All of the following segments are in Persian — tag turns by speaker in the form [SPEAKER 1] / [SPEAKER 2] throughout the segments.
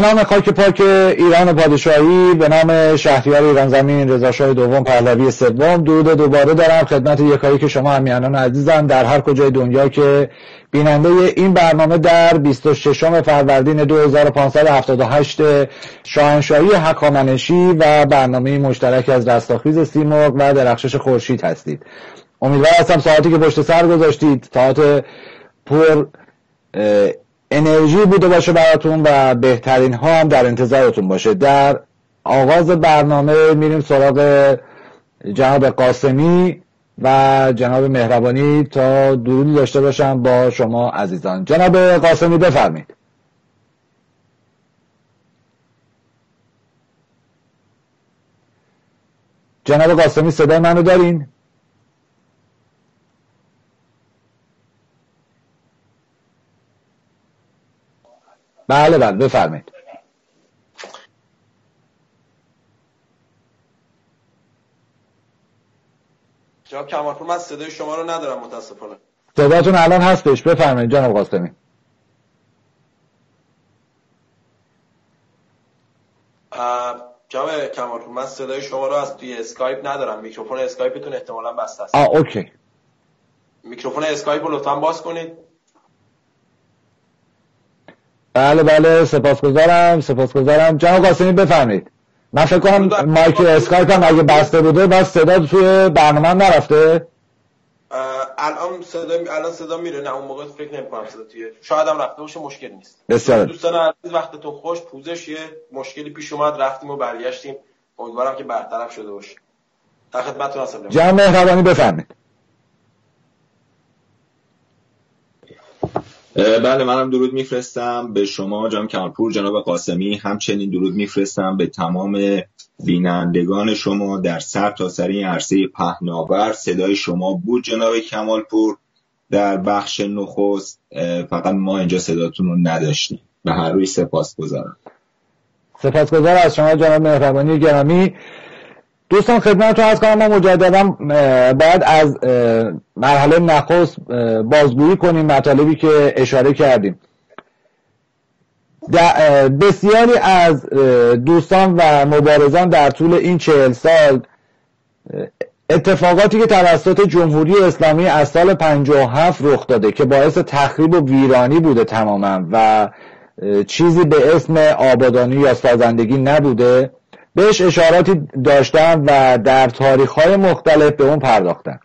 [SPEAKER 1] به نام خاک پاک ایران پادشاهی به نام شهریار ایران زمین رضا دوم پهلوی سوم درود دوباره دارم خدمت یکایی که شما همیانان عزیزم در هر کجای دنیا که بیننده این برنامه در 26 فروردین 2578 شاهنشاهی حقامنشی و برنامه مشترک از رستاخیز سیمرغ و درخشش خورشید هستید. امیدوار هستم ساعتی که پشت سر گذاشتید ساعت پر انرژی بوده باشه براتون و بهترین ها هم در انتظارتون باشه. در آغاز برنامه میریم سراغ جناب قاسمی و جناب مهربانی تا درودی داشته باشم با شما عزیزان. جناب قاسمی بفرمید جناب قاسمی صدای منو دارین؟ بله بله بفرمایید.
[SPEAKER 2] جناب کمالپور من صدای شما رو ندارم متاسفانه.
[SPEAKER 1] صداتون الان هستش. بفرمایید جناب قاسمی.
[SPEAKER 2] جناب کمالپور من صدای شما رو از توی اسکایپ ندارم. میکروفون اسکایپتون احتمالا بسته است.
[SPEAKER 1] آه okay.
[SPEAKER 2] میکروفون اسکایپ رو لطفا باز کنید.
[SPEAKER 1] بله بله سپاسگزارم سپاسگزارم. جناب قاسمی بفرمایید. من فکر کنم مایک اسکایپ هم اگه بسته بوده بس صدا توی برنامه نرفته.
[SPEAKER 2] الان صدا الان صدا میره نه اون موقع فکر نمی‌کنم صدا توی شاید هم رفته باشه مشکل نیست.
[SPEAKER 1] بسیار
[SPEAKER 2] دوستان عزیز وقتتون خوش پوزش یه مشکلی پیش اومد رفتیم و برگشتیم. امیدوارم که برطرف شده باشه. در خدمتتون هستم.
[SPEAKER 1] جناب مهربانی بفرمایید.
[SPEAKER 3] بله منم درود میفرستم به شما جناب کمالپور جناب قاسمی. همچنین درود میفرستم به تمام بینندگان شما در سر تا سر این عرصه پهناور. صدای شما بود جناب کمالپور. در بخش نخست فقط ما اینجا صداتون رو نداشتیم. به هر روی سپاس گذارم
[SPEAKER 1] سپاس گذار از شما جناب مهربانی گرامی. دوستان خدمت رو از کنم ما مجددا باید از مرحله نخست بازگویی کنیم مطالبی که اشاره کردیم. بسیاری از دوستان و مبارزان در طول این چهل سال اتفاقاتی که توسط جمهوری اسلامی از سال 57 رخ داده که باعث تخریب و ویرانی بوده تماما و چیزی به اسم آبادانی یا سازندگی نبوده بهش اشاراتی داشتن و در تاریخ های مختلف به اون پرداختن.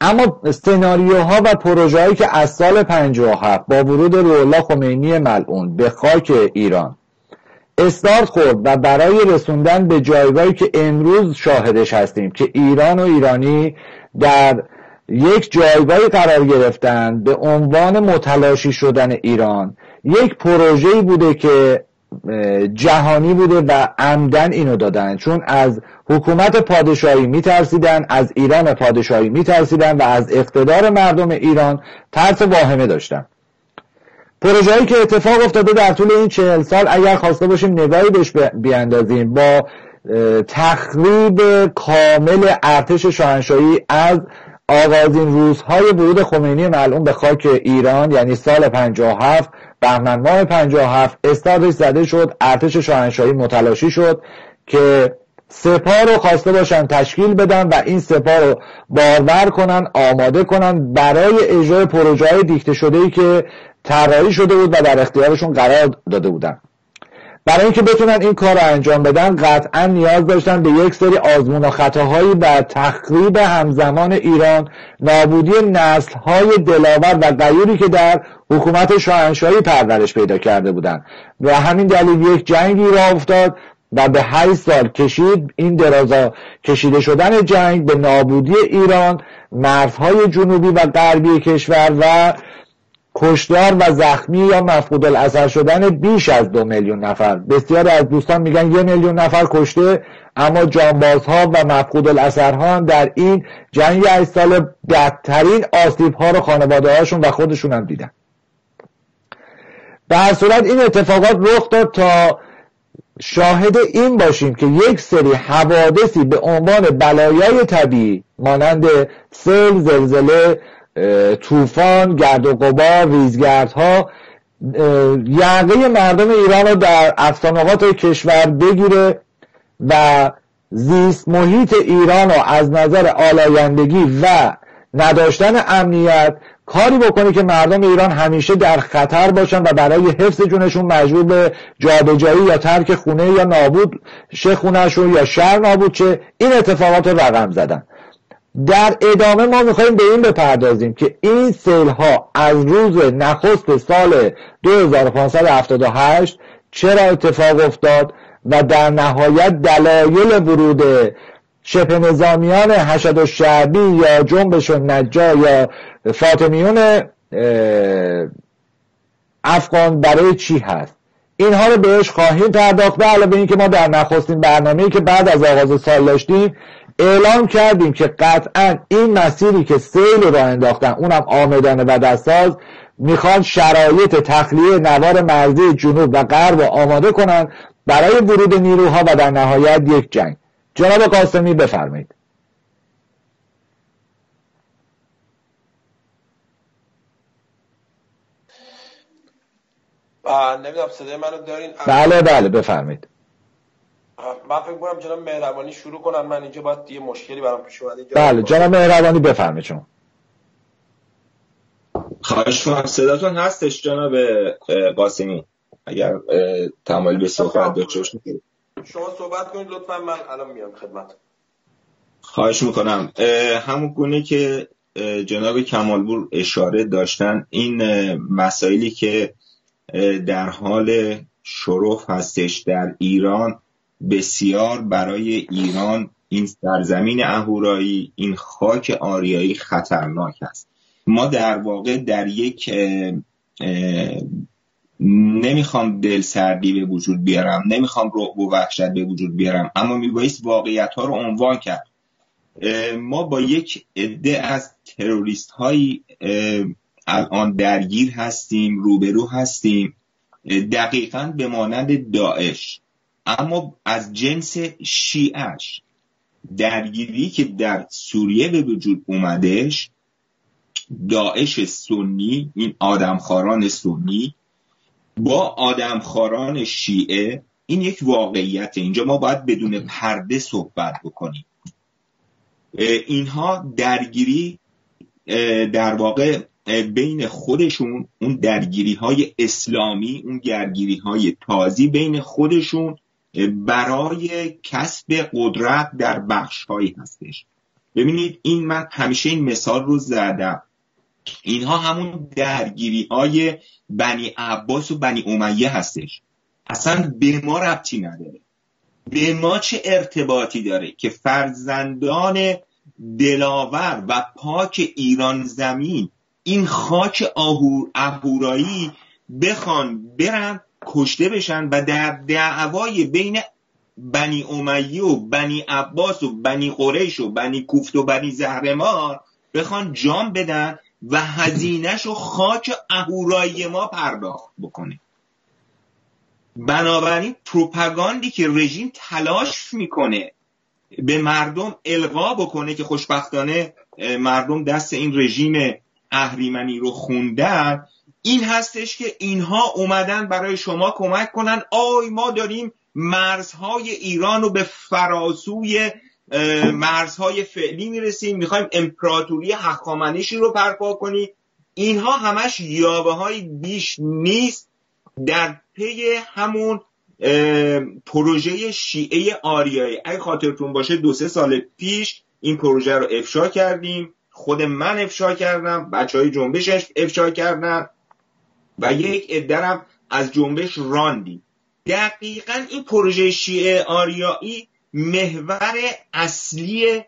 [SPEAKER 1] اما سناریوها و پروژه هایی که از سال 57 با ورود رولا خمینی ملعون به خاک ایران استارت خورد و برای رسوندن به جایگاهی که امروز شاهدش هستیم که ایران و ایرانی در یک جایگاهی قرار گرفتن به عنوان متلاشی شدن ایران یک پروژه‌ای بوده که جهانی بوده و عمدن اینو دادن. چون از حکومت پادشاهی میترسیدن از ایران پادشاهی میترسیدن و از اقتدار مردم ایران ترس واهمه داشتن. پروژه‌ای که اتفاق افتاده در طول این چهل سال اگر خواسته باشیم نگاهی بهش بیاندازیم با تخریب کامل ارتش شاهنشاهی از آغازین روزهای ورود خمینی معلوم به خاک ایران یعنی سال 57 بهمن ماه 57 استادش زده شد ارتش شاهنشاهی متلاشی شد که سپاه رو خواسته باشن تشکیل بدن و این سپاه رو بارور کنن آماده کنن برای اجرای پروژه های دیکته شده ای که طراحی شده بود و در اختیارشون قرار داده بودن. برای اینکه بتونن این کار رو انجام بدن قطعا نیاز داشتن به یک سری آزمون و خطاهایی و تخریب همزمان ایران نابودی نسل های دلاور و غیوری که در حکومت شاهنشاهی پرورش پیدا کرده بودند. و همین دلیل یک جنگی را افتاد و به 8 سال کشید. این درازا کشیده شدن جنگ به نابودی ایران مرزهای جنوبی و غربی کشور و کشدار و زخمی یا مفقود الاثر شدن بیش از دو میلیون نفر. بسیاری از دوستان میگن یه میلیون نفر کشته اما جانبازها و مفقود الاثرها در این جنگ 8 سال بدترین آسیب ها رو خانواده هاشون و خودشون هم دیدن. به صورت این اتفاقات رخ داد تا شاهد این باشیم که یک سری حوادثی به عنوان بلایای طبیعی مانند سیل، زلزله، طوفان، گرد و غبار، ریزگردها یعقه مردم ایران رو در افسانقات کشور بگیره و زیست محیط ایران رو از نظر آلایندگی و نداشتن امنیت کاری بکنه که مردم ایران همیشه در خطر باشن و برای حفظ جونشون مجبور به جابجایی یا ترک خونه یا نابود شه خونهشون یا شهر نابود چه این اتفاقات رو رقم زدن. در ادامه ما می‌خوایم به این بپردازیم که این سیل ها از روز نخست سال 2578 چرا اتفاق افتاد و در نهایت دلایل ورود شبه نظامیان حشد و شعبی یا جنبش و نجا یا فاطمیون افغان برای چی هست؟ اینها رو بهش خواهیم پرداخت. به علاوه اینکه ما در نخستین برنامه که بعد از آغاز سال داشتیم اعلام کردیم که قطعا این مسیری که سیل رو انداختن اونم آمدانه و دستاز می‌خوان شرایط تخلیه نوار مرزی جنوب و غرب رو آماده کنن برای ورود نیروها و در نهایت یک جنگ. جناب قاسمی بفرمایید.
[SPEAKER 2] نمی‌دونم صدای منو دارین؟
[SPEAKER 1] بله بله بفرمایید.
[SPEAKER 2] من فکر کنم جناب مهربانی شروع کنن. من اینجا باید یه مشکلی برام پیش اومده.
[SPEAKER 1] بله جناب مهربانی بفرمایید شما.
[SPEAKER 3] خواهش می‌کنم. صداتون هستش جناب قاسمی؟ اگر تمایل به صحبت داشته
[SPEAKER 2] شما صحبت کنید لطفا من الان میام خدمت
[SPEAKER 3] خواهش می‌کنم. همون گونه که جناب کمالبور اشاره داشتن این مسائلی که در حال شرف هستش در ایران بسیار برای ایران این سرزمین اهورایی این خاک آریایی خطرناک است. ما در واقع در یک نمی‌خوام دل سردی به وجود بیارم نمی‌خوام رعب و وحشت به وجود بیارم اما میبایست واقعیت ها رو عنوان کرد. ما با یک عده از تروریست هایی الان درگیر هستیم روبرو هستیم. دقیقا به مانند داعش. اما از جنس شیعش درگیری که در سوریه به وجود اومدش داعش سنی این آدمخواران سنی با آدمخواران شیعه این یک واقعیت اینجا ما باید بدون پرده صحبت بکنیم. اینها درگیری در واقع بین خودشون اون درگیری های اسلامی اون درگیری های تازی بین خودشون برای کسب قدرت در بخش هایی هستش. ببینید این من همیشه این مثال رو زدم. اینها همون درگیری های بنی عباس و بنی امیه هستش. اصلا به ما ربطی نداره. به ما چه ارتباطی داره که فرزندان دلاور و پاک ایران زمین این خاک آهور اهورایی بخوان برن کشته بشن و در دعوای بین بنی امیه و بنی عباس و بنی قریش و بنی کوفت و بنی زهرمار بخوان جام بدن و هزینهش و خاک اهورایی ما پرداخت بکنه. بنابراین پروپاگاندی که رژیم تلاش می‌کنه به مردم القا بکنه که خوشبختانه مردم دست این رژیم اهریمنی رو خوندن این هستش که اینها اومدن برای شما کمک کنن. آی ما داریم مرزهای ایران رو به فراسوی مرزهای فعلی می‌رسیم. می‌خوایم امپراتوری حقامنشی رو برپا کنیم. اینها همش یابه های بیش نیست. در پی همون پروژه شیعه آریایی. اگه خاطرتون باشه دو سه سال پیش این پروژه رو افشا کردیم. خود من افشا کردم. بچه های جنبش افشا کردن. و یک ادرم از جنبش راندیم دقیقا این پروژه شیعه آریایی محور اصلی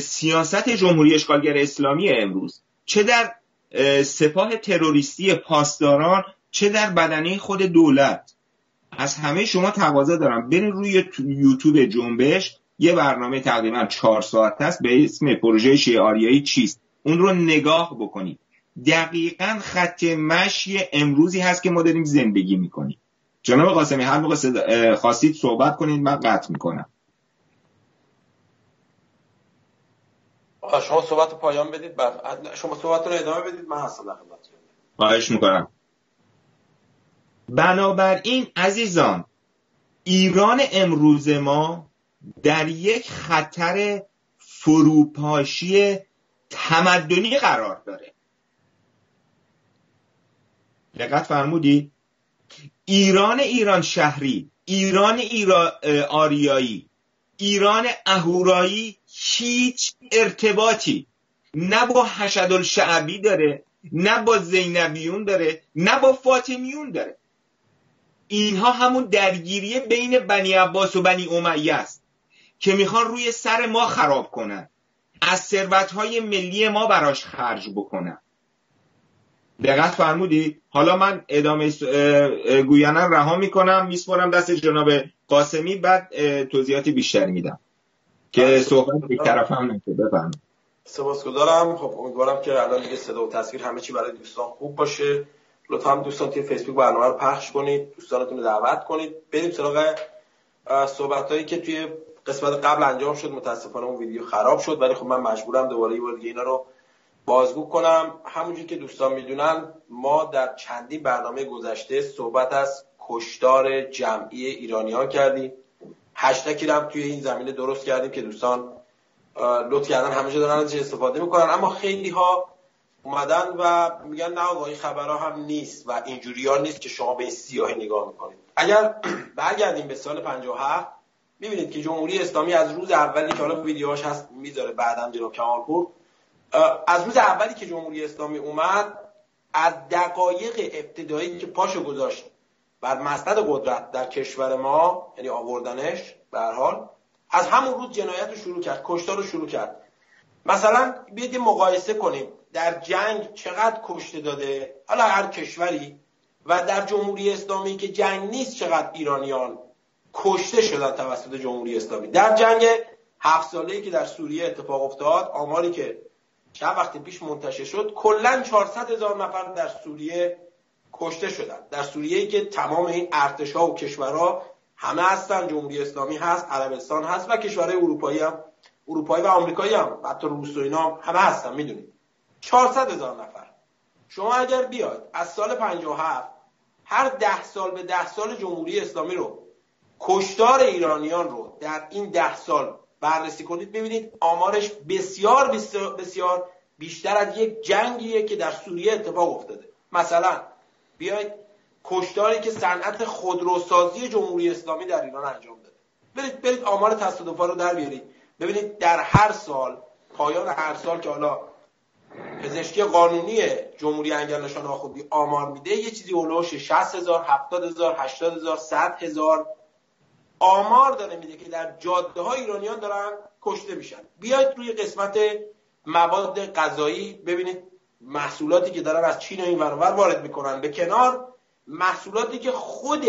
[SPEAKER 3] سیاست جمهوری اشغالگر اسلامی امروز. چه در سپاه تروریستی پاسداران چه در بدنه خود دولت. از همه شما تقاضا دارم. برین روی یوتیوب جنبش. یه برنامه تقریبا چهار ساعت هست به اسم پروژه شیعه آریایی چیست؟ اون رو نگاه بکنید. دقیقا خط مشی امروزی هست که ما داریم زندگی می‌کنیم. جناب قاسمی هر موقع خواستید صحبت کنید من قطع می‌کنم.
[SPEAKER 2] شما صحبت پایان بدید بعد شما صحبت رو ادامه بدید من هستم در
[SPEAKER 3] خواهش می‌کنم. بنابراین عزیزان ایران امروز ما در یک خطر فروپاشی تمدنی قرار داره. دقت فرمودی؟ ایران ایران شهری ایران ایران آریایی ایران اهورایی هیچ ارتباطی. نه با حشد الشعبی داره نه با زینبیون داره نه با فاطمیون داره. اینها همون درگیری بین بنی عباس و بنی امیه است که می‌خوان روی سر ما خراب کنن. از ثروتهای ملی ما براش خرج بکنن. دقت فرمودی؟ حالا من ادامه گویانه رها می‌کنم میسپرم دست جناب قاسمی بعد توضیحاتی بیشتری میدم. که بله. صحبت به طرف هم نشه بفرمایید.
[SPEAKER 2] سپاسگزارم. خب امیدوارم که الان دیگه صدا و تصویر همه چی برای دوستان خوب باشه. لطفا دوستان توی فیسبوک برنامه رو پخش کنید دوستانتون رو دعوت کنید. بریم سراغ صحبت هایی که توی قسمت قبل انجام شد. متاسفانه اون ویدیو خراب شد ولی خب من مجبورم دوباره یه بار دیگه اینا رو بازگو کنم. همونجور که دوستان می‌دونن ما در چندی برنامه گذشته صحبت از کشتار جمعی ایرانیان کردیم. هشتکی هم توی این زمینه درست کردیم که دوستان لطف کردن همه جا دارن ازش استفاده می‌کنن. اما خیلی ها اومدن و میگن نه آقا این خبرها هم نیست و اینجوری ها نیست که شما به این سیاهی نگاه می‌کنید. اگر برگردیم به سال 57 می‌بینید که جمهوری اسلامی از روز اولی که حالا ویدیوهاش هست می‌ذاره بعدم جناب کمالپور. از روز اولی که جمهوری اسلامی اومد از دقایق ابتدایی که پاشو گذاشت بر مسند قدرت در کشور ما یعنی آوردنش به حال از همون روز جنایت رو شروع کرد کشتار رو شروع کرد. مثلا بیاید مقایسه کنیم. در جنگ چقدر کشته داده؟ حالا هر کشوری. و در جمهوری اسلامی که جنگ نیست چقدر ایرانیان کشته شدن توسط جمهوری اسلامی. در جنگ هفت ساله که در سوریه اتفاق افتاد آماری که چند وقت پیش منتشر شد کلا 400 هزار نفر در سوریه کشته شدن. در سوریه که تمام این ارتش ها و کشورها همه هستن جمهوری اسلامی هست عربستان هست و کشورهای اروپایی هم اروپایی و آمریکایی هم حتی روس و اینا همه هستن می‌دونید. 400 هزار نفر. شما اگر بیاد از سال 57 هر ده سال به ده سال جمهوری اسلامی رو کشتار ایرانیان رو در این ده سال بررسی کنید ببینید آمارش بسیار بسیار بیشتر از یک جنگیه که در سوریه اتفاق افتاده. مثلا بیاید کشتاری که صنعت خودروسازی جمهوری اسلامی در ایران انجام داده. برید برید آمار تصادفا رو در بیارید. ببینید در هر سال پایان هر سال که حالا پزشکی قانونی جمهوری انگل آخوندی آمار میده یه چیزی اولوش 60 هزار 70 هزار 80 هزار 100 هزار آمار داره میده که در جاده های ایرانیان دارن کشته میشن. بیاید روی قسمت مواد غذایی ببینید. محصولاتی که دارن از چین و این ور اون ور وارد می‌کنن. به کنار محصولاتی که خود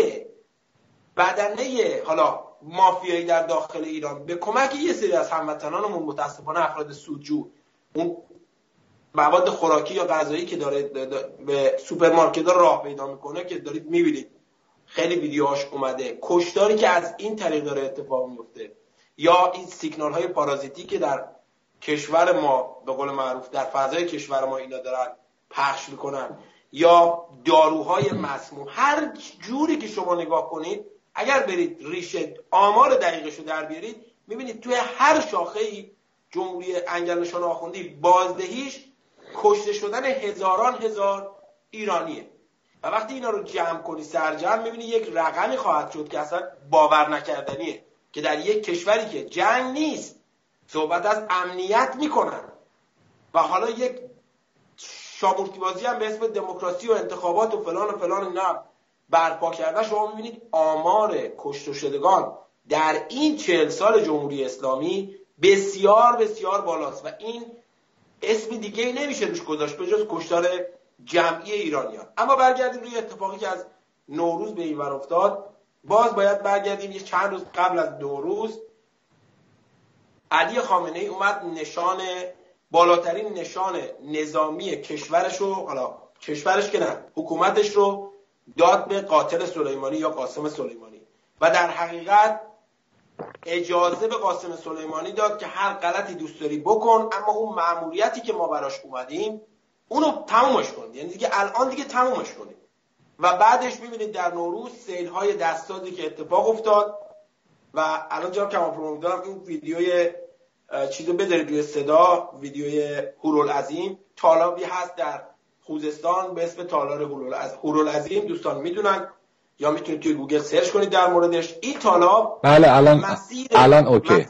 [SPEAKER 2] بدنه حالا مافیایی در داخل ایران به کمک یه سری از هموطنانمون متاسفانه افراد سودجو اون مواد خوراکی یا غذایی که داره به سوپرمارکت راه پیدا می‌کنه که دارید می‌بینید. خیلی ویدیوهاش اومده. کشتاری که از این طریق داره اتفاق میفته. یا این سیگنال های پارازیتی که در کشور ما به قول معروف در فضای کشور ما اینا دارن پخش می‌کنن. یا داروهای مسموم. هر جوری که شما نگاه کنید اگر برید ریشه آمار دقیقش رو در بیارید می‌بینید توی هر شاخه ای جمهوری انگل آخوندی بازدهیش کشته شدن هزاران هزار ایرانیه. و وقتی اینا رو جمع کنی سرجمع می‌بینی یک رقمی خواهد شد که اصلا باور نکردنیه که در یک کشوری که جنگ نیست صحبت از امنیت می‌کنن. و حالا یک شامورتی بازی هم به اسم دموکراسی و انتخابات و فلان و فلان اینا برپا کرده شما می‌بینید آمار کشت و شدگان در این چهل سال جمهوری اسلامی بسیار بسیار بالاست. و این اسم دیگه نمیشه روش گذاشت به جز کشتار جمعی ایرانیان. اما برگردیم روی اتفاقی که از نوروز به این افتاد. باز باید برگردیم یه چند روز قبل از نوروز. علی خامنه ای اومد نشان بالاترین نشان نظامی کشورش رو حالا کشورش که نه حکومتش رو داد به قاتل سلیمانی یا قاسم سلیمانی. و در حقیقت اجازه به قاسم سلیمانی داد که هر غلطی دوست داری بکن اما اون معمولیتی که ما براش اومدیم اونو تمومش کنید. یعنی دیگه الان دیگه تمومش کنید. و بعدش می‌بینید در نوروز سیل های که اتفاق افتاد و الان جناب کمال دارم این ویدیوی چیزو بذارید روی صدا ویدیوی هورالعظیم. تالابی هست در خوزستان به اسم تالاب هورالعظیم دوستان می‌دونن. یا می‌تونید توی گوگل search کنید در موردش. این تالاب
[SPEAKER 1] بله الان الان okay.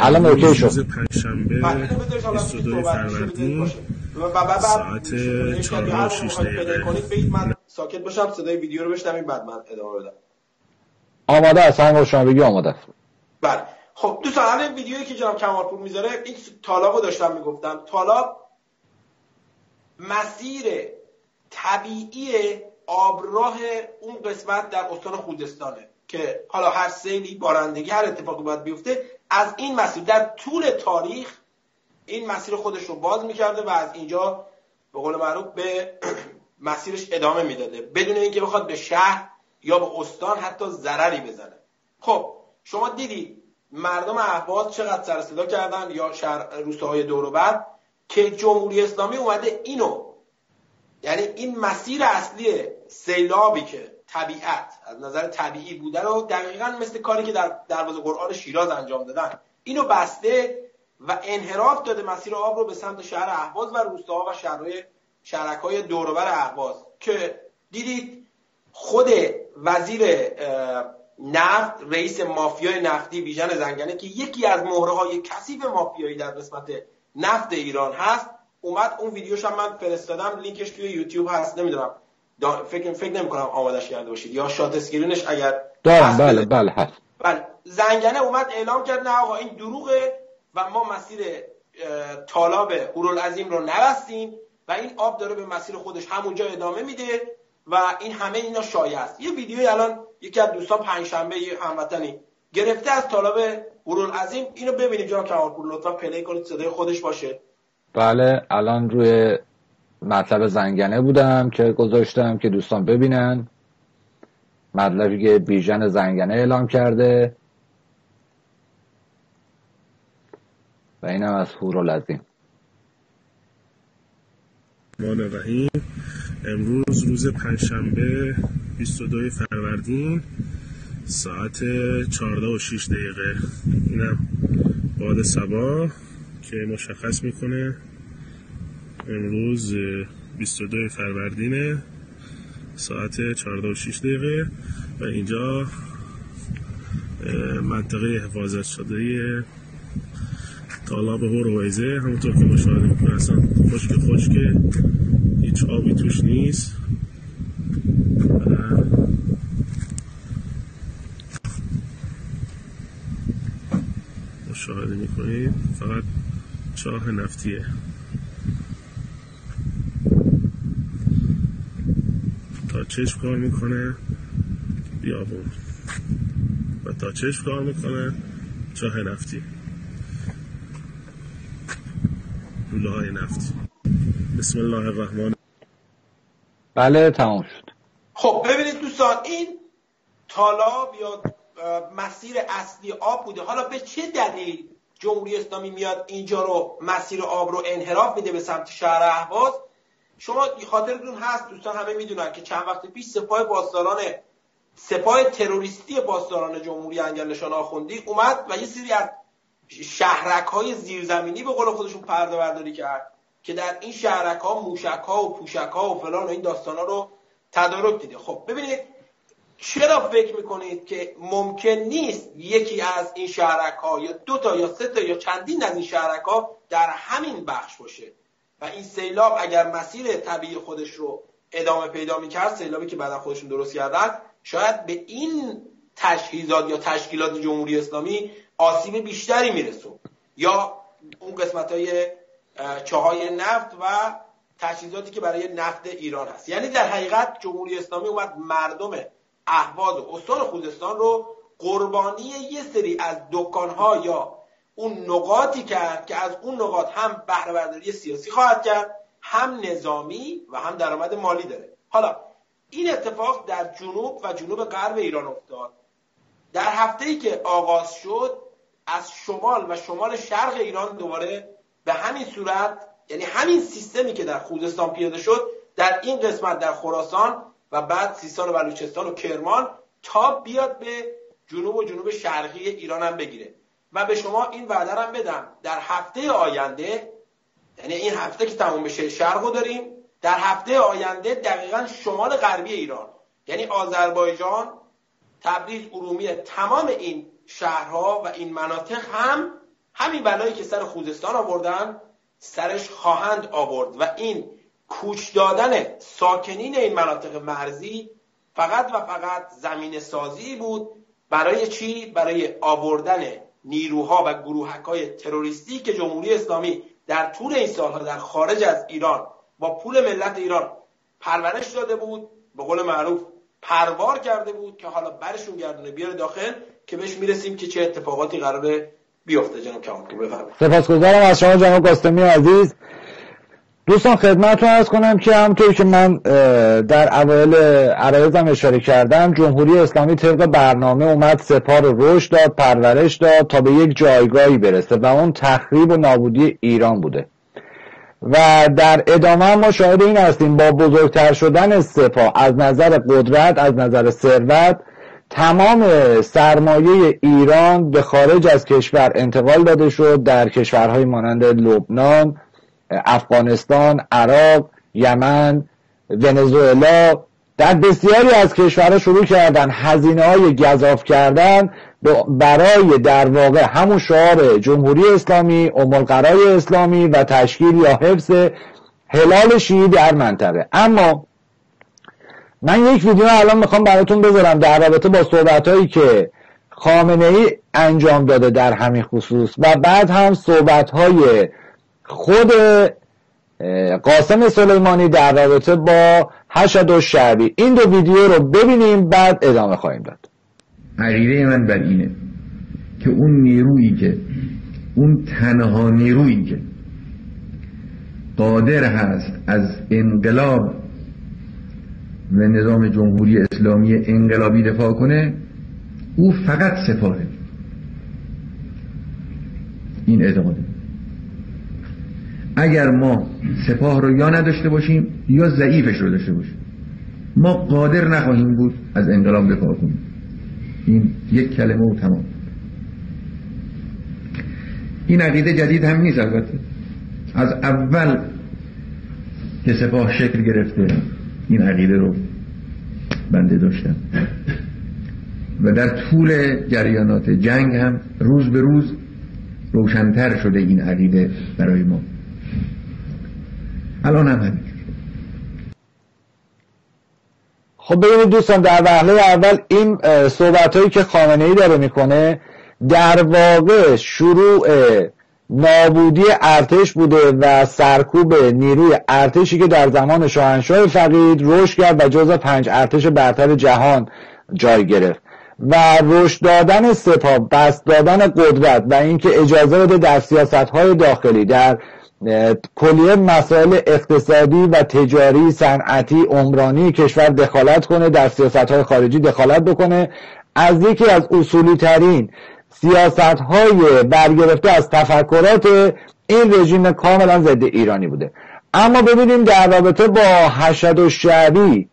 [SPEAKER 1] الان اوکی شد.
[SPEAKER 4] پنجشنبه 22 فروردین ساعت 4 و 6 دقیقه.
[SPEAKER 2] من ساکت باشم صدای ویدیو رو بشنویم بعد من ادامه بدم.
[SPEAKER 1] آماده است هنگ شما بگی آماده است.
[SPEAKER 2] بله. خب دوستان الان ویدیویی که جناب کمالپور می‌ذاره این تالاب رو داشتم می‌گفتم. تالاب مسیر طبیعی آبراه اون قسمت در استان خوزستانه که حالا هر سیلی بارندگی هر اتفاقی باید بیفته از این مسیر در طول تاریخ این مسیر خودش رو باز می‌کرده و از اینجا به قول معروف به مسیرش ادامه می‌داده. بدون اینکه بخواد به شهر یا به استان حتی ضرری بزنه. خب شما دیدید مردم اهواز چقدر سر صدا کردن یا شهر روستاهای دور بعد که جمهوری اسلامی اومده اینو یعنی این مسیر اصلی سیلابی که طبیعت از نظر طبیعی بوده رو دقیقا مثل کاری که در دروازه قرآن شیراز انجام دادن. اینو بسته و انحراف داده مسیر آب رو به سمت شهر اهواز و روستاها و شهرهای شهرک های دوروبر اهواز که دیدید خود وزیر نفت رئیس مافیای نفتی بیژن زنگنه که یکی از مهره های کثیف مافیایی در قسمت نفت ایران هست اومد اون ویدیوش هم من فرستادم لینکش توی یوتیوب هست نمی‌دونم. فکر فکر نمی کنم آمادش کرده باشید یا shot screen ش اگر
[SPEAKER 1] دارم بله بله هست.
[SPEAKER 2] بله. زنگنه اومد اعلام کرد نه آقا این دروغه و ما مسیر طالاب هورالعظیم رو نبستیم و این آب داره به مسیر خودش همونجا ادامه میده و این همه اینا شایع است. یه ویدیوی الان یکی از دوستان پنجشنبه هموطنی گرفته از طالب هورالعظیم اینو ببینید جناب کمالپور لطفا پلی کنید صدای خودش باشه.
[SPEAKER 1] بله الان روی مطلب زنگنه بودم که گذاشتم که دوستان ببینن. مطلبی که بیژن زنگنه اعلام کرده. و اینم از هورالعظیم
[SPEAKER 4] رحیم امروز روز پنجشنبه 22 فروردین ساعت 14 و 6 دقیقه. اینم باد سبا. که مشخص می‌کنه امروز 22 فروردینه ساعت 14 و 6 دقیقه و اینجا منطقه حفاظت شده تالاب هورویزه. همونطور که مشاهده می‌کنه اصلا خشک خشک هیچ آبی توش نیست. مشاهده می‌کنید؟ فقط چاه نفتیه. تا چشم کار می‌کنه بیابون. و تا چشم کار می‌کنه چاه نفتی. لوله های نفتی بسم الله الرحمن.
[SPEAKER 1] بله تمام شد.
[SPEAKER 2] خب ببینید دوستان این تالاب یا مسیر اصلی آب بوده. حالا به چه دلیل؟ جمهوری اسلامی میاد اینجا رو مسیر آب رو انحراف میده به سمت شهر اهواز. شما خاطرتون هست دوستان همه می‌دونن که چند وقت پیش سپاه پاسداران سپاه تروریستی پاسداران جمهوری انگلشان آخوندی اومد و یه سری از شهرک های زیرزمینی به قول خودشون پرده برداری کرد که در این شهرک ها موشک ها و پوشک ها و فلان و این داستان ها رو تدارک دیده. خب ببینید چرا فکر می‌کنید که ممکن نیست یکی از این شهرک ها یا دو تا یا سه تا یا چندین از این شهرک ها در همین بخش باشه؟ و این سیلاب اگر مسیر طبیعی خودش رو ادامه پیدا می‌کرد سیلابی که بعدا خودشون درست کردن شاید به این تجهیزات یا تشکیلات جمهوری اسلامی آسیب بیشتری میرسون یا اون قسمت های چاهای نفت و تجهیزاتی که برای نفت ایران هست. یعنی در حقیقت جمهوری اسلامی اومد مردم اهواز استان خوزستان رو قربانی یه سری از دکانها یا اون نقاطی کرد که از اون نقاط هم بهره سیاسی خواهد کرد هم نظامی و هم درآمد مالی داره. حالا این اتفاق در جنوب و جنوب غرب ایران افتاد. در هفته ای که آغاز شد از شمال و شمال شرق ایران دوباره به همین صورت یعنی همین سیستمی که در خوزستان پیاده شد در این قسمت در خراسان و بعد سیستان و بلوچستان و کرمان تا بیاد به جنوب و جنوب شرقی ایران هم بگیره. و به شما این وعده هم بدم. در هفته آینده یعنی این هفته که تموم بشه شرقو داریم در هفته آینده دقیقا شمال غربی ایران یعنی آذربایجان تبریز ارومیه تمام این شهرها و این مناطق هم همین بلایی که سر خوزستان آوردن سرش خواهند آورد. و این کوچ دادن ساکنین این مناطق مرزی فقط و فقط زمین سازی بود برای چی؟ برای آوردن نیروها و گروهک های تروریستی که جمهوری اسلامی در طول این سالها در خارج از ایران با پول ملت ایران پرورش داده بود به قول معروف پروار کرده بود که حالا برشون گردونه بیاره داخل که بهش می‌رسیم که چه اتفاقاتی قراره بیفته جناب کمالپور بفرمایید.
[SPEAKER 1] سپاسگزارم از شما جناب قاسمی عزیز. دوستان خدمتتون ارز کنم که همطور که من در اوایل عرایزم اشاره کردم جمهوری اسلامی طبق برنامه اومد سپاه رو رشد داد پرورش داد تا به یک جایگاهی برسه و اون تخریب و نابودی ایران بوده. و در ادامه ما شاهد این هستیم با بزرگتر شدن سپاه از نظر قدرت از نظر ثروت تمام سرمایه ایران به خارج از کشور انتقال داده شد در کشورهای مانند لبنان افغانستان عراق یمن ونزوئلا در بسیاری از کشورها شروع کردن هزینه های گذاف کردن برای در واقع همون شعار جمهوری اسلامی امالقرای اسلامی و تشکیل یا حفظ هلال شیعی در منطقه. اما من یک ویدیو الان می‌خوام براتون بذارم در رابطه با صحبت هایی که خامنه ای انجام داده در همین خصوص و بعد هم صحبت های خود قاسم سلیمانی در رابطه با حشد و شعبی. این دو ویدیو رو ببینیم بعد ادامه خواهیم داد.
[SPEAKER 5] عقیده من بر اینه که اون نیرویی که اون تنها نیرویی که قادر هست از انقلاب و نظام جمهوری اسلامی انقلابی دفاع کنه او فقط سپاهه. این اعتقاده اگر ما سپاه رو یا نداشته باشیم یا ضعیفش رو داشته باشیم. ما قادر نخواهیم بود از انقلاب دفاع کنیم. این یک کلمه و تمام. این عقیده جدید هم نیست البته. از اول که سپاه شکل گرفته این عقیده رو بنده داشتم و در طول جریانات جنگ هم روز به روز روشنتر شده این عقیده برای ما. الان هم همین
[SPEAKER 1] خب ببینید دوستان در وهله اول این صحبت هایی که خامنه ای داره می‌کنه در واقع شروع نابودی ارتش بوده و سرکوب نیروی ارتشی که در زمان شاهنشاه فقید رشد کرد و جز پنج ارتش برتر جهان جای گرفت. و رشد دادن سپاه بست دادن قدرت و اینکه اجازه بده در سیاست های داخلی در کلیه مسائل اقتصادی و تجاری صنعتی عمرانی کشور دخالت کنه در سیاست های خارجی دخالت بکنه. از یکی از اصولی ترین سیاست های برگرفته از تفکرات این رژیم کاملا ضد ایرانی بوده. اما ببینیم در رابطه با حشد و شعبی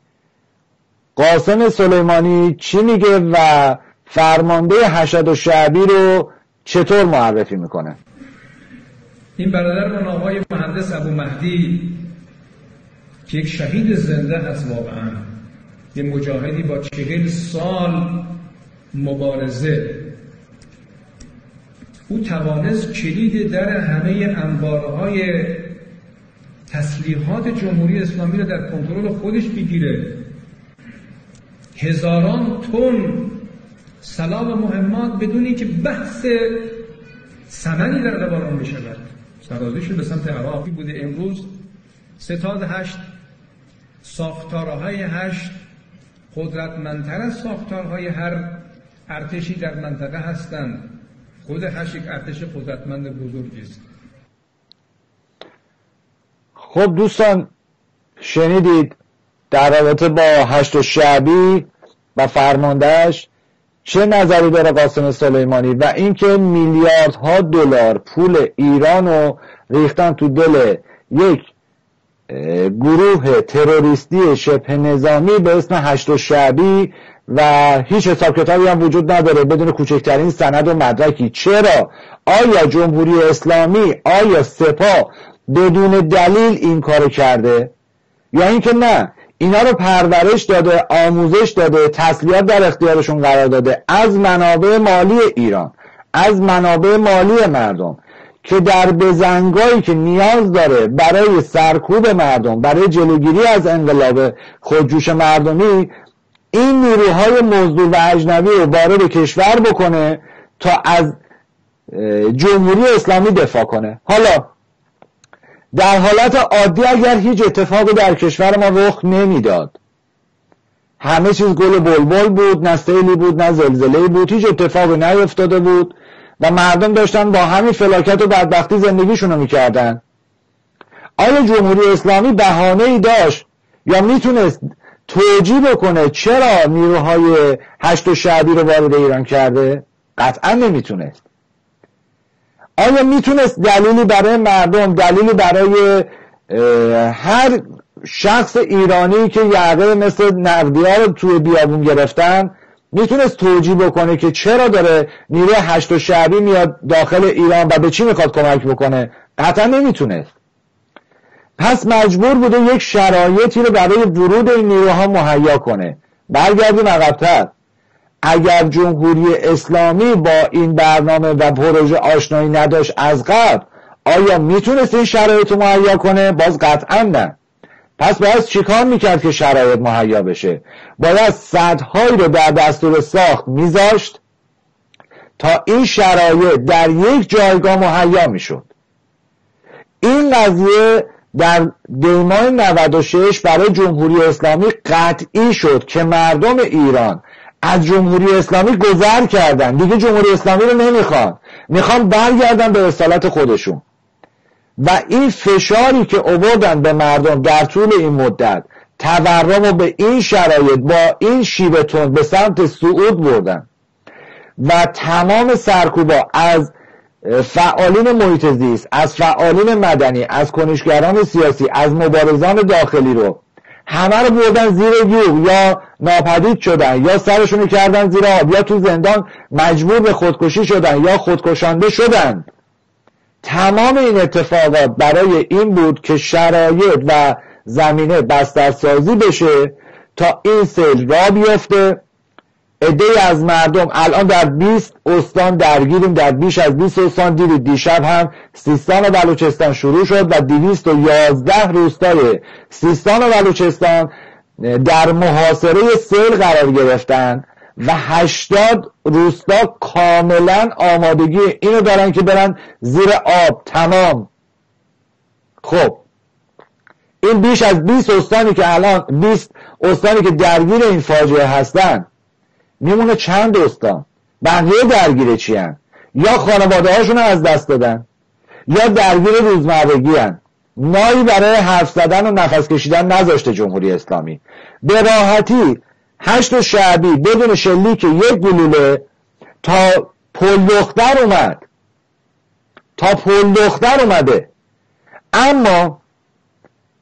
[SPEAKER 1] قاسم سلیمانی چی میگه و فرمانده حشد و شعبی رو چطور معرفی می‌کنه؟
[SPEAKER 6] این برادر من آقای مهندس ابو مهدی که یک شهید زنده هست واقعا یه مجاهدی با چهل سال مبارزه. او توانست کلید در همه انبارهای تسلیحات جمهوری اسلامی رو در کنترل خودش بگیره. هزاران تن سلام مهمات بدون که بحث سمنی در قبال بشود. سرازش به سمت عراقی بوده امروز. ستاد هشت ساختارهای هشت. قدرتمندتر از ساختارهای هر ارتشی در منطقه هستند. خود هشت یک ارتش قدرتمند بزرگی است.
[SPEAKER 1] خب دوستان شنیدید در رابطه با هشت و شعبی و فرماندهش چه نظری داره قاسم سلیمانی و اینکه میلیاردها دلار پول ایران رو ریختن تو دل یک گروه تروریستی شبه نظامی به اسم هشت و شعبی و هیچ حساب کتابی هم وجود نداره بدون کوچکترین سند و مدرکی. چرا؟ آیا جمهوری اسلامی آیا سپاه بدون دلیل این کار کرده؟ یا اینکه نه اینا رو پرورش داده آموزش داده تسلیحات در اختیارشون قرار داده از منابع مالی ایران از منابع مالی مردم که در بزنگایی که نیاز داره برای سرکوب مردم برای جلوگیری از انقلاب خودجوش مردمی این نیروهای مزدور و اجنبی رو وارد کشور بکنه تا از جمهوری اسلامی دفاع کنه. حالا در حالت عادی اگر هیچ اتفاقی در کشور ما رخ نمی‌داد. همه چیز گل بلبل بود نه سیلی بود نه زلزله بود هیچ اتفاقی نیفتاده بود و مردم داشتن با همین فلاکت و بدبختی زندگیشون رو می‌کردن. آیا جمهوری اسلامی بهانه ای داشت یا می‌تونست توجیه بکنه چرا نیروهای هشت و شعبی رو وارد ایران کرده؟ قطعا نمی‌تونست. آیا می‌تونست دلیلی برای مردم دلیلی برای هر شخص ایرانی که یعقه مثل نقدیه رو توی بیابون گرفتن می‌تونست توجیه بکنه که چرا داره نیروی هشت و شعبی میاد داخل ایران و به چی می‌خواد کمک بکنه؟ قطعا نمی‌تونست. پس مجبور بوده یک شرایطی رو برای ورود این نیروها مهیا کنه. برگردیم عقبتر. اگر جمهوری اسلامی با این برنامه و پروژه آشنایی نداشت از قبل آیا می‌تونست این شرایط رو مهیا کنه؟ باز قطعا نه. پس باید چیکار می‌کرد که شرایط مهیا بشه؟ باید صدهایی رو در دستور ساخت میذاشت تا این شرایط در یک جایگاه مهیا می‌شد. این قضیه در دیماه 96 برای جمهوری اسلامی قطعی شد که مردم ایران از جمهوری اسلامی گذر کردن. دیگه جمهوری اسلامی رو نمی‌خوان. می‌خوان برگردن به اصالت خودشون. و این فشاری که اووردن به مردم در طول این مدت تورم و به این شرایط با این شیبتون به سمت صعود بردن. و تمام سرکوبا از فعالین محیط زیست از فعالین مدنی از کنشگران سیاسی از مبارزان داخلی رو همه رو بردن زیر یوغ یا ناپدید شدن یا سرشون کردن زیر آب یا تو زندان مجبور به خودکشی شدن یا خودکشانده شدن. تمام این اتفاقات برای این بود که شرایط و زمینه بسترسازی بشه تا این سیل را بیفته عده از مردم. الان در 20 استان درگیریم در بیش از 20 استان دیدید دیشب هم سیستان و بلوچستان شروع شد و 211 روستای سیستان و بلوچستان در محاصره سیل قرار گرفتن و 80 روستا کاملا آمادگی اینو دارن که برن زیر آب. تمام. خب. این بیش از 20 استانی که الان 20 استانی که درگیر این فاجعه هستن میمونه چند استان؟ بقیه درگیر چی هن؟ یا خانواده هاشون از دست دادن یا درگیر روزمرگی هن. نایی برای حرف زدن و نفس کشیدن نذاشته جمهوری اسلامی. به راحتی هشت شعبی بدون شلیک یک گلوله تا پل دختر اومد. تا پل دختر اومده. اما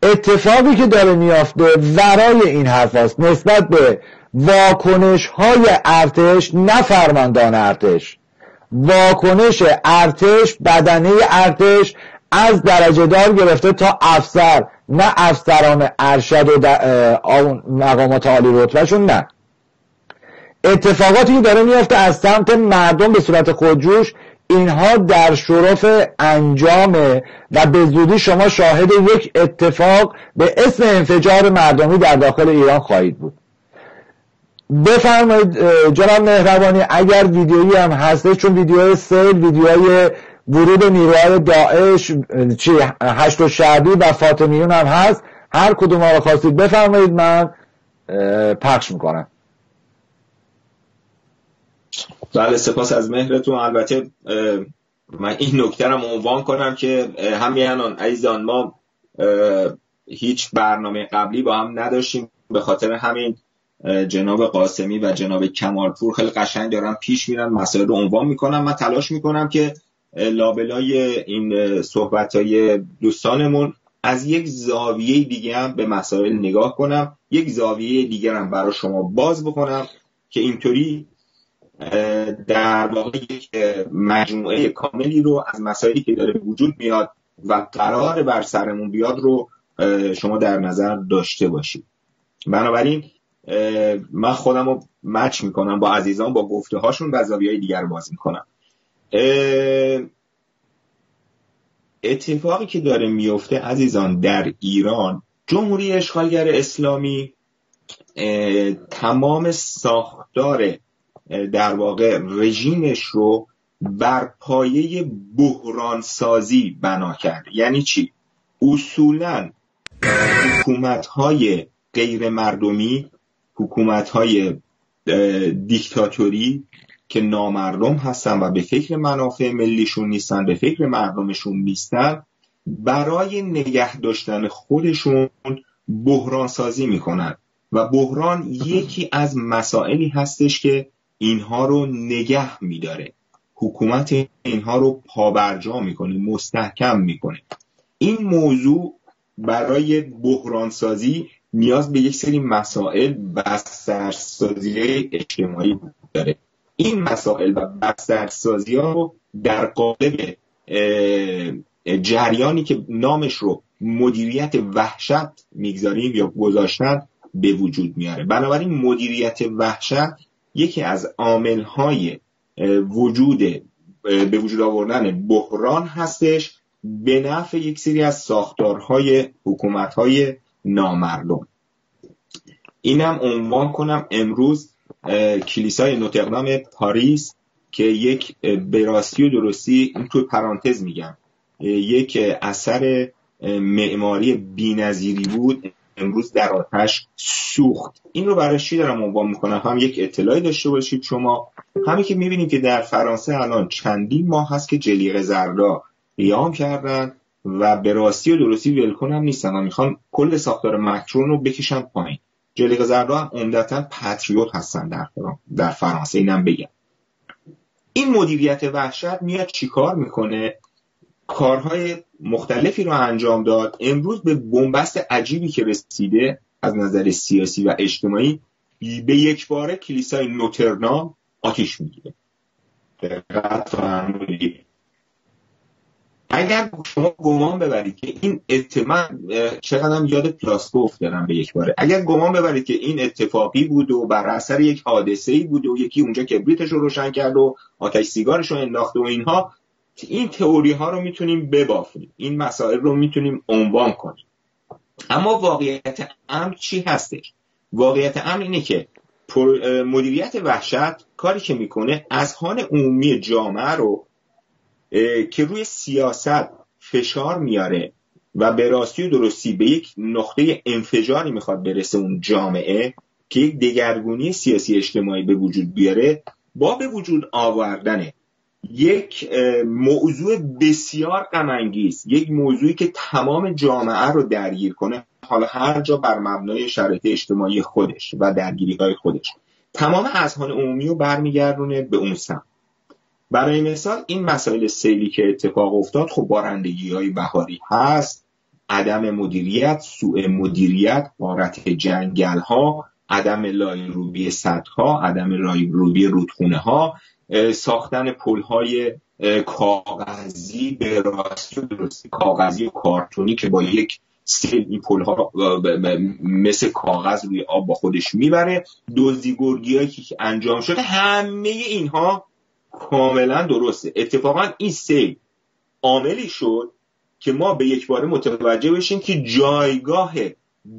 [SPEAKER 1] اتفاقی که داره میافته ورای این حرف هست نسبت به واکنش های ارتش نه فرماندان ارتش. واکنش ارتش بدنه ارتش از درجه دار گرفته تا افسر نه افسران ارشد و مقامات عالی رتبهشون نه. اتفاقاتی که داره میفته از سمت مردم به صورت خودجوش اینها در شرف انجامه و به زودی شما شاهد یک اتفاق به اسم انفجار مردمی در داخل ایران خواهید بود. بفرمایید جناب مهربانی اگر ویدیویی هم هسته چون ویدیوهای سیل ویدیوهای ورود نیروهای داعش چی هشت و شعبی و فاطمیون هم هست هر کدوم رو خواستید بفرمایید من پخش می‌کنم.
[SPEAKER 3] بله سپاس از مهرتون. البته من این نکته رو عنوان کنم که همیانان عزیزان ما هیچ برنامه قبلی با هم نداشتیم به خاطر همین جناب قاسمی و جناب کمالپور خیلی قشنگ دارن پیش میرن مسائل رو عنوان می‌کنم من تلاش می‌کنم که لابلای این صحبت های دوستانمون از یک زاویه دیگه هم به مسائل نگاه کنم یک زاویه دیگر هم برای شما باز بکنم که اینطوری در واقع یک مجموعه کاملی رو از مسائلی که داره وجود میاد و قرار بر سرمون بیاد رو شما در نظر داشته باشید. بنابراین من خودم رو مچ می‌کنم با عزیزان با گفته هاشون و زاویه دیگر باز می‌کنم. اتفاقی که داره میفته عزیزان در ایران جمهوری اشغالگر اسلامی تمام ساختار در واقع رژیمش رو بر پایه بحران سازی بنا کرد. یعنی چی؟ اصولا حکومت های غیر مردمی حکومت های دیکتاتوری که نامردم هستن و به فکر منافع ملیشون نیستن به فکر مردمشون نیستن برای نگه داشتن خودشون بحران سازی می‌کنن. و بحران یکی از مسائلی هستش که اینها رو نگه میداره. حکومت اینها رو پابرجا می‌کنه مستحکم می‌کنه. این موضوع برای بحران سازی نیاز به یک سری مسائل بسترسازی اجتماعی داره. این مسائل و بسترسازی ها رو در قالب جریانی که نامش رو مدیریت وحشت می‌گذاریم یا گذاشتن به وجود میاره. بنابراین مدیریت وحشت یکی از های وجود به وجود آوردن بحران هستش. به نفع یک سری از ساختارهای حکومتهای نامردم. اینم عنوان کنم امروز کلیسای نوتردام پاریس که یک براستی و درستی این توی پرانتز میگم یک اثر معماری بینظیری بود امروز در آتش سوخت. این رو برای چی دارم عنوان می‌کنم؟ هم یک اطلاعی داشته باشید شما. همین که می‌بینیم که در فرانسه الان چندین ماه هست که جلیقه زردا قیام کردن. و به راستی و درستی ولکن هم نیستن. و می‌خوان کل ساختار مکرون رو بکشن پایین. جلیقه زردا هم عمدتا پتریوت هستن در, در فرانسه. اینم بگم. این مدیریت وحشت میاد چیکار می‌کنه؟ کارهای مختلفی رو انجام داد. امروز به بنبست عجیبی که رسیده از نظر سیاسی و اجتماعی به یک باره کلیسای نوترنام آتیش می‌گیره. اگر شما گمان ببرید که این اتفاق چقدر یاد پلاسکو افتادم به یک باره. اگر گمان ببرید که این اتفاقی بود و بر اثر یک حادثه ای بود و یکی اونجا کبریتش رو روشن کرد و آتش سیگارش رو انداخت و اینها این تئوری ها رو می‌تونیم ببافیم این مسائل رو می‌تونیم عنوان کنیم. اما واقعیت امر چی هستش؟ واقعیت امر اینه که مدیریت وحشت کاری که می‌کنه اذهان عمومی جامعه رو که روی سیاست فشار میاره و به راستی و درستی به یک نقطه انفجاری می‌خواد برسه اون جامعه که یک دگرگونی سیاسی اجتماعی به وجود بیاره با به وجود آوردن یک موضوع بسیار غمانگیز یک موضوعی که تمام جامعه رو درگیر کنه حالا هر جا بر مبنای شرایط اجتماعی خودش و درگیری های خودش. تمام اذهان عمومی رو برمیگردونه به اون سمت. برای مثال این مسائل سیلی که اتفاق افتاد خب بارندگی های بهاری هست عدم مدیریت سوء مدیریت بارت جنگل ها عدم لایروبی ها عدم لایروبی رودخونه ها ساختن پل های کاغذی به راستی درستی کاغذی و کارتونی که با یک سیل این پل ها مثل کاغذ روی آب با خودش می‌بره. دزدی گرگی که انجام شده همه اینها کاملا درسته. اتفاقا این سیل عاملی شد که ما به یک باره متوجه بشیم که جایگاه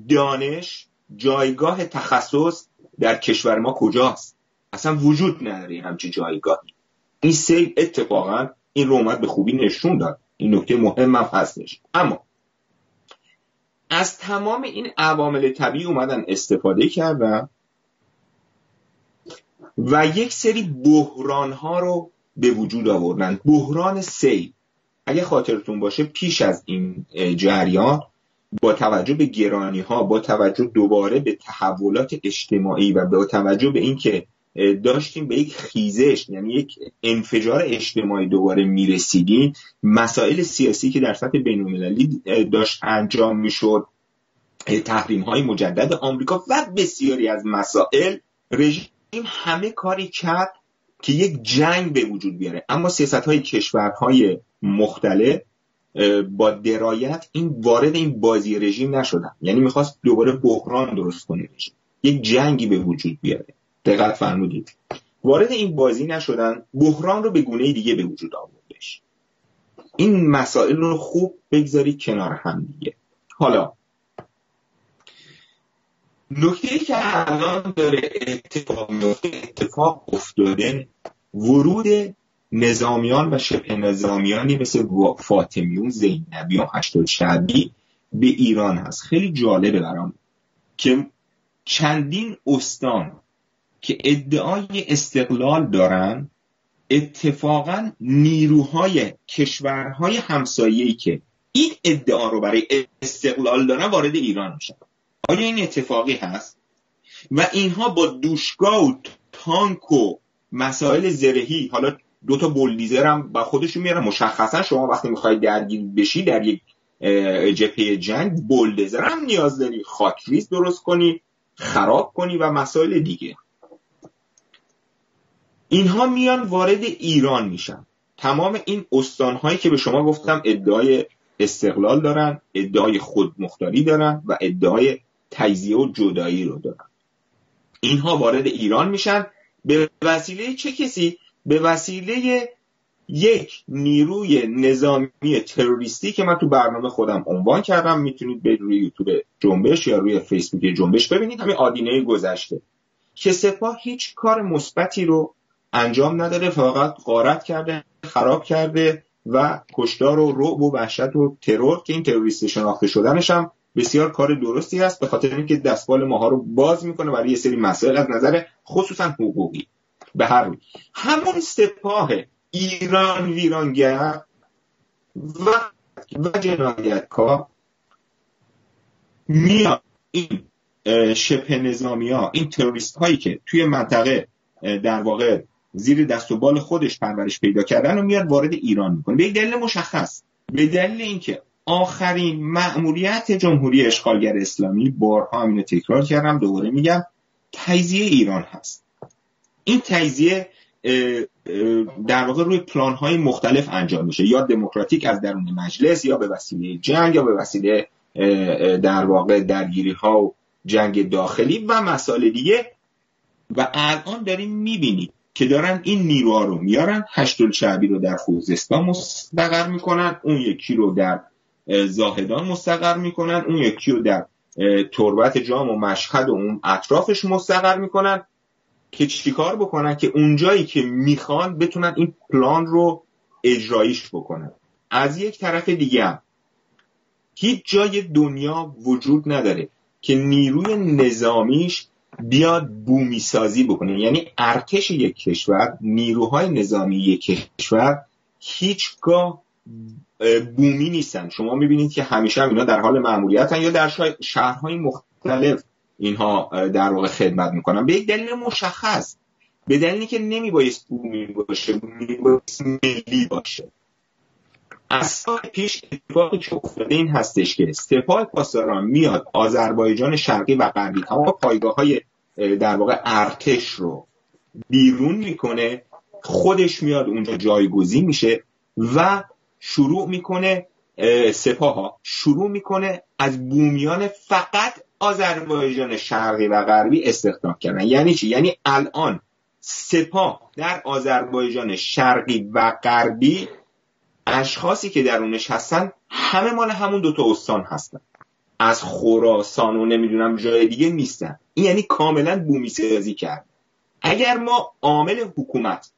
[SPEAKER 3] دانش جایگاه تخصص در کشور ما کجاست. اصلا وجود نداره همچین جایگاهی. این سیل اتفاقا این رو اومد به خوبی نشون داد. این نکته مهم هم هستش. اما از تمام این عوامل طبیعی اومدن استفاده کردن. و یک سری بحران ها رو به وجود آوردن. بحران سیل. اگه خاطرتون باشه پیش از این جریان با توجه به گرانی ها با توجه دوباره به تحولات اجتماعی و با توجه به اینکه داشتیم به یک خیزش یعنی یک انفجار اجتماعی دوباره می‌رسیدیم مسائل سیاسی که در سطح بین داشت انجام می‌شد تحریم های مجدد آمریکا و بسیاری از مسائل رژیم همه کاری کرد که یک جنگ به وجود بیاره. اما سیاست های کشورهای مختلف با درایت این وارد این بازی رژیم نشدن. یعنی می‌خواست دوباره بحران درست کنه رژیم. یک جنگی به وجود بیاره. دقت فرمودید. وارد این بازی نشدن بحران رو به گونه دیگه به وجود آوردش. این مسائل رو خوب بگذارید کنار هم دیگه. حالا نکته که الان داره اتفاق میفته اتفاق افتاده ورود نظامیان و شبه نظامیانی مثل فاطمیون زینبی و هشتاد شعبی به ایران هست. خیلی جالبه برام که چندین استان که ادعای استقلال دارن اتفاقا نیروهای کشورهای همسایه‌ای که این ادعا رو برای استقلال دارن وارد ایران میشن. آیا این اتفاقی هست؟ و اینها با دوشگاه و تانک و مسائل زرهی حالا دو تا بلدیزر هم با خودشون میارن مشخصا شما وقتی می‌خوای درگیر بشی در یک جپه جنگ بلدزر هم نیاز داری خاکریز درست کنی خراب کنی و مسائل دیگه. اینها میان وارد ایران میشن. تمام این استانهایی که به شما گفتم ادعای استقلال دارن ادعای خودمختاری دارن و ادعای تجزیه و جدایی رو دارن. اینها وارد ایران میشن. به وسیله چه کسی؟ به وسیله یک نیروی نظامی تروریستی که من تو برنامه خودم عنوان کردم. می‌تونید به روی یوتیوب جنبش یا روی فیسبوک جنبش ببینید. همین آدینه گذشته. که سپاه هیچ کار مثبتی رو انجام نداره فقط غارت کرده خراب کرده و کشتار و رعب و وحشت و ترور که این تروریست شناخته شدنش هم بسیار کار درستی است به خاطر اینکه دستبال ماها رو باز می‌کنه برای یه سری مسائل از نظر خصوصا حقوقی. به هر روی همون سپاه ایران ویرانگر و و جنایتکار میاد. این شبه نظامی ها این تروریست هایی که توی منطقه در واقع زیر دست و بال خودش پرورش پیدا کردن و میاد وارد ایران می‌کنه. به دلیل مشخص. به دلیل اینکه آخرین مأموریت جمهوری اشغالگر اسلامی بارها اینو تکرار کردم دوباره میگم تجزیه ایران هست. این تجزیه در واقع روی پلان های مختلف انجام میشه. یا دموکراتیک از درون مجلس یا به وسیله جنگ یا به وسیله در واقع درگیری ها و جنگ داخلی و مسائل دیگه. و الان داریم می‌بینیم که دارن این نیروها رو میارن. هشت شعبی رو در خوزستان مستقر می‌کنن. اون یکی رو در زاهدان مستقر می‌کنن. اون یکی رو در تربت جام و مشهد و اون اطرافش مستقر می‌کنن که چیکار بکنن؟ که اونجایی که می‌خوان بتونن این پلان رو اجرایش بکنن. از یک طرف دیگه هم هیچ جای دنیا وجود نداره که نیروی نظامیش بیاد بومی سازی بکنه. یعنی ارتش یک کشور نیروهای نظامی یک کشور هیچگاه بومی نیستن. شما می‌بینید که همیشه هم اینا در حال معمولیتن یا در شهرهای مختلف اینها در واقع خدمت می‌کنن. به یک دلیل مشخص. به دلیلی که نمیبایست بومی باشه میبایست ملی باشه. از سال پیش اتفاقی که افتاده این هستش که سپاه پاسداران میاد آذربایجان شرقی و غربی تمام پایگاه های در واقع ارتش رو بیرون می‌کنه خودش میاد اونجا جایگزین میشه و شروع می‌کنه سپاه ها شروع می‌کنه از بومیان فقط آذربایجان شرقی و غربی استخدام کردن. یعنی چی؟ یعنی الان سپاه در آذربایجان شرقی و غربی اشخاصی که درونش هستن همه مال همون دوتا استان هستن. از خراسان و نمی‌دونم جای دیگه نیستن. این یعنی کاملا بومی سازی کرد. اگر ما عامل حکومت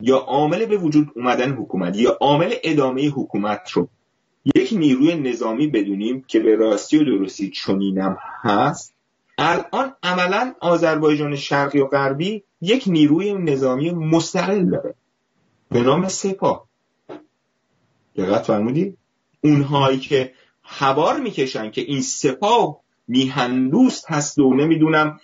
[SPEAKER 3] یا عامل به وجود اومدن حکومت یا عامل ادامه حکومت رو. یک نیروی نظامی بدونیم که به راستی و درستی چنینم هست. الان عملا آذربایجان شرقی و غربی یک نیروی نظامی مستقل داره. به نام سپاه دقت فرمودی اونهایی که خبار می‌کشن که این سپاه میهندوست هست و نمی‌دونم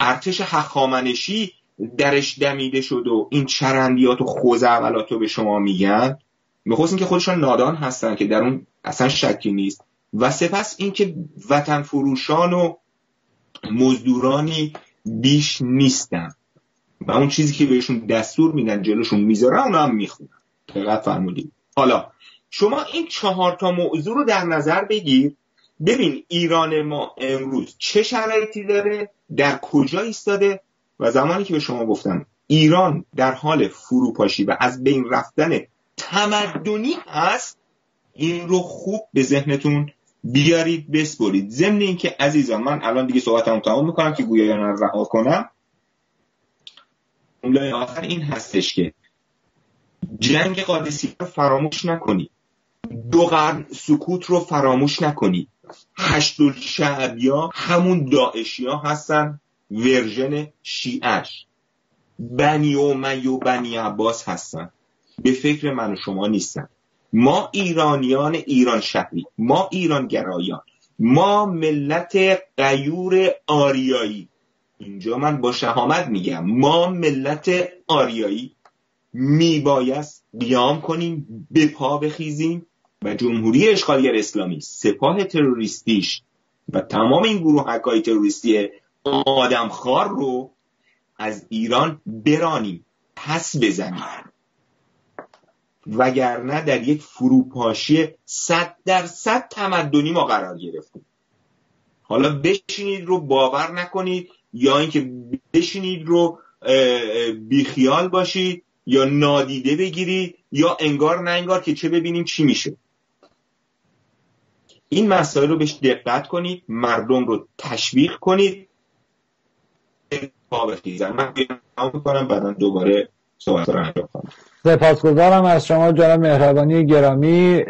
[SPEAKER 3] ارتش حخامنشی درش دمیده شد و این چرندیات و خوزعبلات رو به شما میگن. می‌خواست اینکه خودشان نادان هستن که در اون اصلا شکی نیست. و سپس اینکه وطن فروشان و مزدورانی بیش نیستن. و اون چیزی که بهشون دستور میدن جلوشون می‌ذارن اون هم می‌خونن. دقت فرمودید. حالا شما این چهار تا موضوع رو در نظر بگیر. ببین ایران ما امروز چه شرایطی داره؟ در کجا ایستاده؟ و زمانی که به شما گفتم ایران در حال فروپاشی و از بین رفتن تمدنی هست این رو خوب به ذهنتون بیارید بسپرید. ضمن اینکه عزیزان من الان دیگه صحبتمو تمام می‌کنم که گویا رو رها کنم. جمله آخر این هستش که جنگ قادسی رو فراموش نکنید دو قرن سکوت رو فراموش نکنید هشت شعبیا همون داعشی ها هستن. ورژن شیعش. بنی و و بنی عباس هستن. به فکر من و شما نیستن. ما ایرانیان ایران شهری. ما ایران گرایان. ما ملت قیور آریایی. اینجا من با شهامت میگم. ما ملت آریایی. میبایست قیام کنیم به پا بخیزیم و جمهوری اشغالگر اسلامی سپاه تروریستیش و تمام این گروه های تروریستی آدمخوار رو از ایران برانیم پس بزنیم. وگرنه در یک فروپاشی صد در صد تمدنی ما قرار گرفتیم. حالا بشینید رو باور نکنید یا اینکه بشینید رو بیخیال باشید یا نادیده بگیرید یا انگار نه انگار که چه ببینیم چی میشه. این مسائل رو بهش دقت کنید مردم رو تشویق کنید من می‌کنم بعدا دوباره صحبت رو انجام کنم
[SPEAKER 1] سپاسگزارم از شما جناب مهربانی گرامی.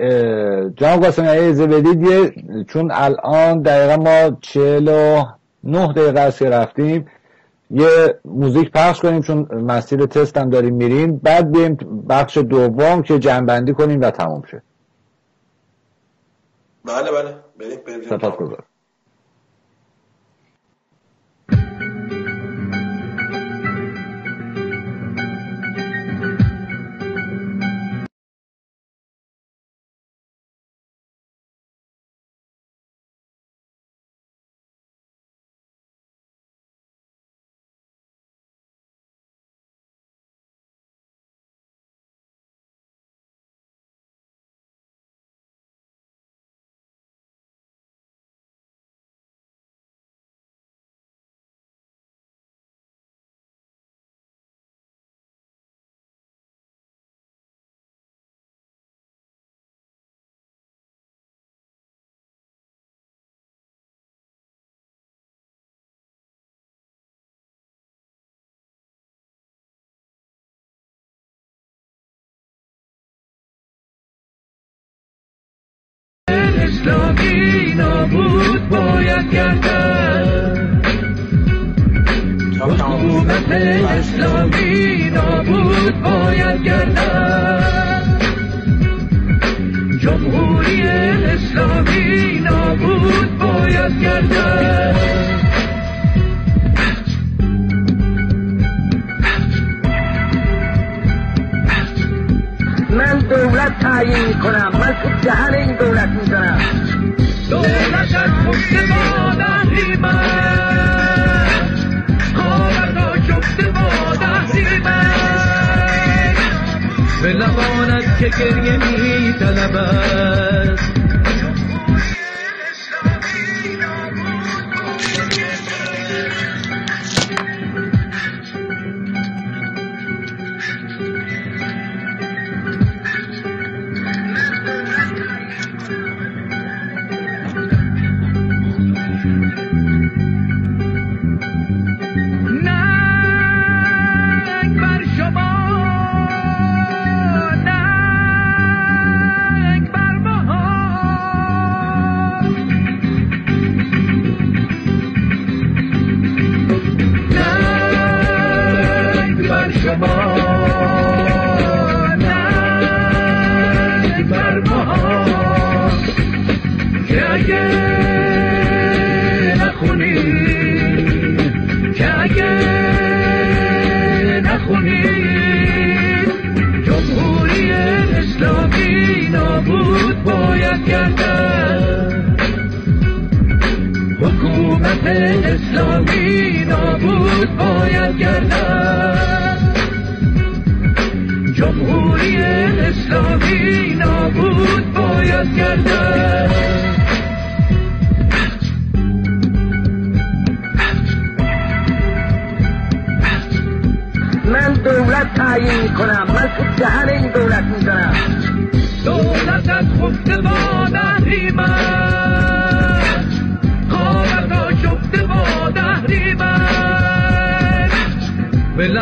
[SPEAKER 1] جناب قاسمی اجازه بدید چون الان دقیقا ما چهل و نه دقیقه است که رفتیم یه موزیک پخش کنیم چون مسیر تست هم داریم میریم. بعد بیم بخش دوم که جنبندی کنیم و تمام شه.
[SPEAKER 2] بله بله. بریم بریم.
[SPEAKER 7] اسلامی گردن حکومت اسلامی نابود باید گردن جمهوری اسلامی نابود باید گردن
[SPEAKER 8] من دولت تعیین کنم. من تو دهن این دولت می‌زنم.
[SPEAKER 7] دولت از پشت باد اهریمن کارتا شفته باد اهریمن به لبانت که گریه می طلبد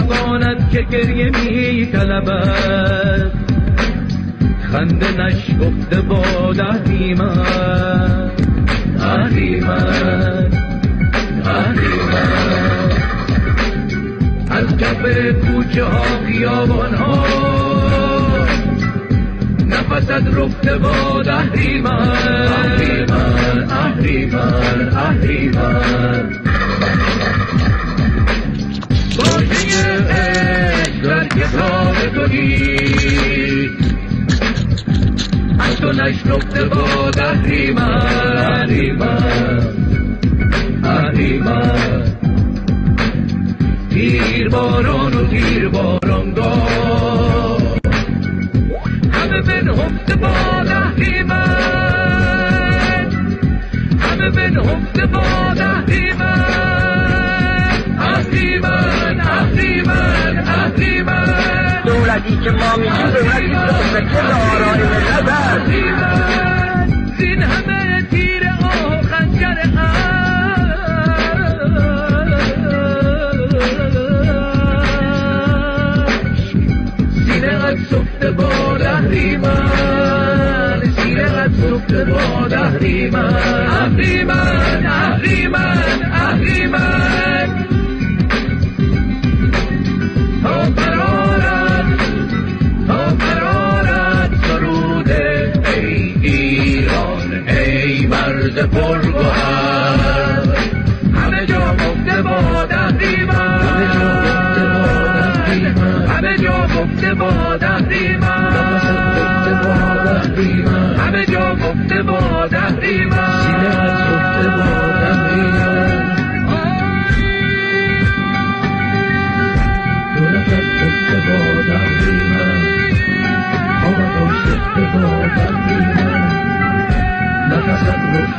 [SPEAKER 7] لبانت که گریه می طلبد خنده نشکفته با نهریمن نهریمن نهریمن از کف کوچه ها خیابان ها. نفست رفته با اهریمن اهریمن اهریمن اهریمن در کتاب تو نیست از تو نشنفته با اهریمن اهریمن اهریمن تیر باران و تیر بارانگاه همه بنهفته با اهریمن همه بنهفته با اهریمن
[SPEAKER 8] دولتی که ما میگیم دولتی که مستقل آرای ملت است
[SPEAKER 7] زین همه تیر آه خنجر عشق. سینه قد سفته با اهریمن سینه قد سفته با اهریمن اهریمن اهریمن اهریمن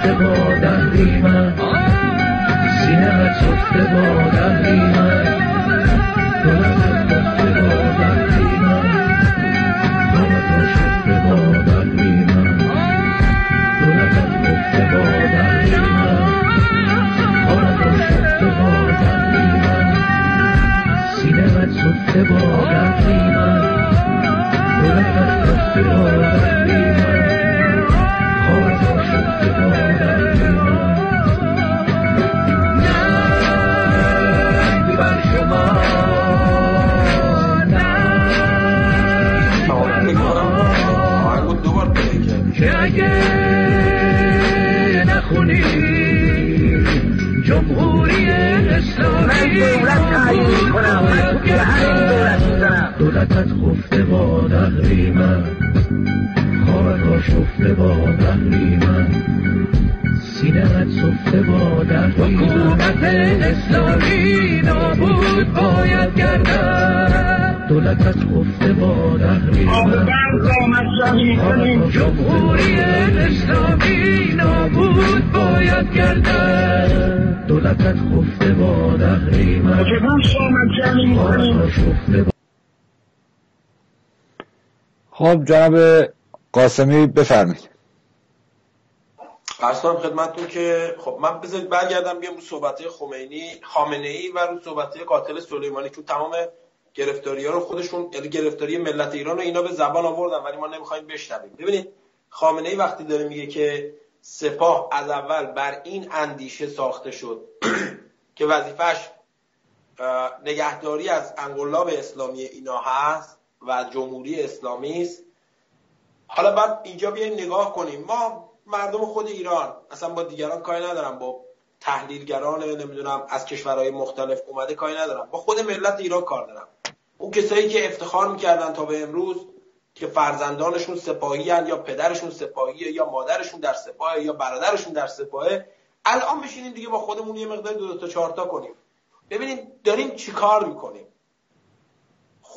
[SPEAKER 7] بر
[SPEAKER 1] خب جناب قاسمی بفرمایید.
[SPEAKER 2] عرض کنم خدمتتون که خب من بذارید برگردم بیام رو صحبت خمینی خامنه ای و رو صحبت قاتل سلیمانی. چون تمام گرفتاری ها رو خودشون یعنی گرفتاری ملت ایران رو اینا به زبان آوردن ولی ما نمی‌خوایم بشنویم. ببینید خامنه ای وقتی داره میگه که سپاه از اول بر این اندیشه ساخته شد که وظیفش نگهداری از انقلاب اسلامی اینا هست و جمهوری اسلامی است. حالا بعد اینجا بیایم نگاه کنیم. ما مردم خود ایران اصلا با دیگران کاری ندارم. با تحلیلگران نمی‌دونم از کشورهای مختلف اومده کاری ندارم. با خود ملت ایران کار دارم. اون کسایی که افتخار می‌کردن تا به امروز که فرزندانشون سپاهی هن یا پدرشون سپاهیه یا مادرشون در سپاه یا برادرشون در سپاهه الان بشینیم دیگه با خودمون یه مقدار دو, دو تا چهار تا کنیم. ببینیم داریم چیکار می‌کنیم.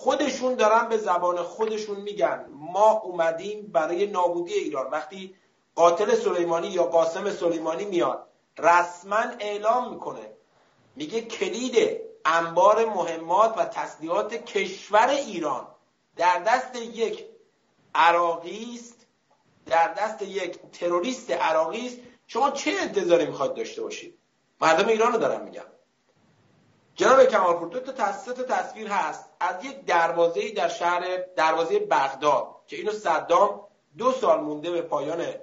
[SPEAKER 2] خودشون دارن به زبان خودشون میگن. ما اومدیم برای نابودی ایران. وقتی قاتل سلیمانی یا قاسم سلیمانی میاد رسما اعلام می‌کنه. میگه کلید انبار مهمات و تسلیحات کشور ایران در دست یک عراقی است در دست یک تروریست عراقی است شما چه انتظاری می‌خواد داشته باشید؟ مردم ایران رو دارم میگم جناب کمالپور دو تا تصویر هست. از یک دروازه در شهر دروازه بغداد که اینو صدام دو سال مونده به پایان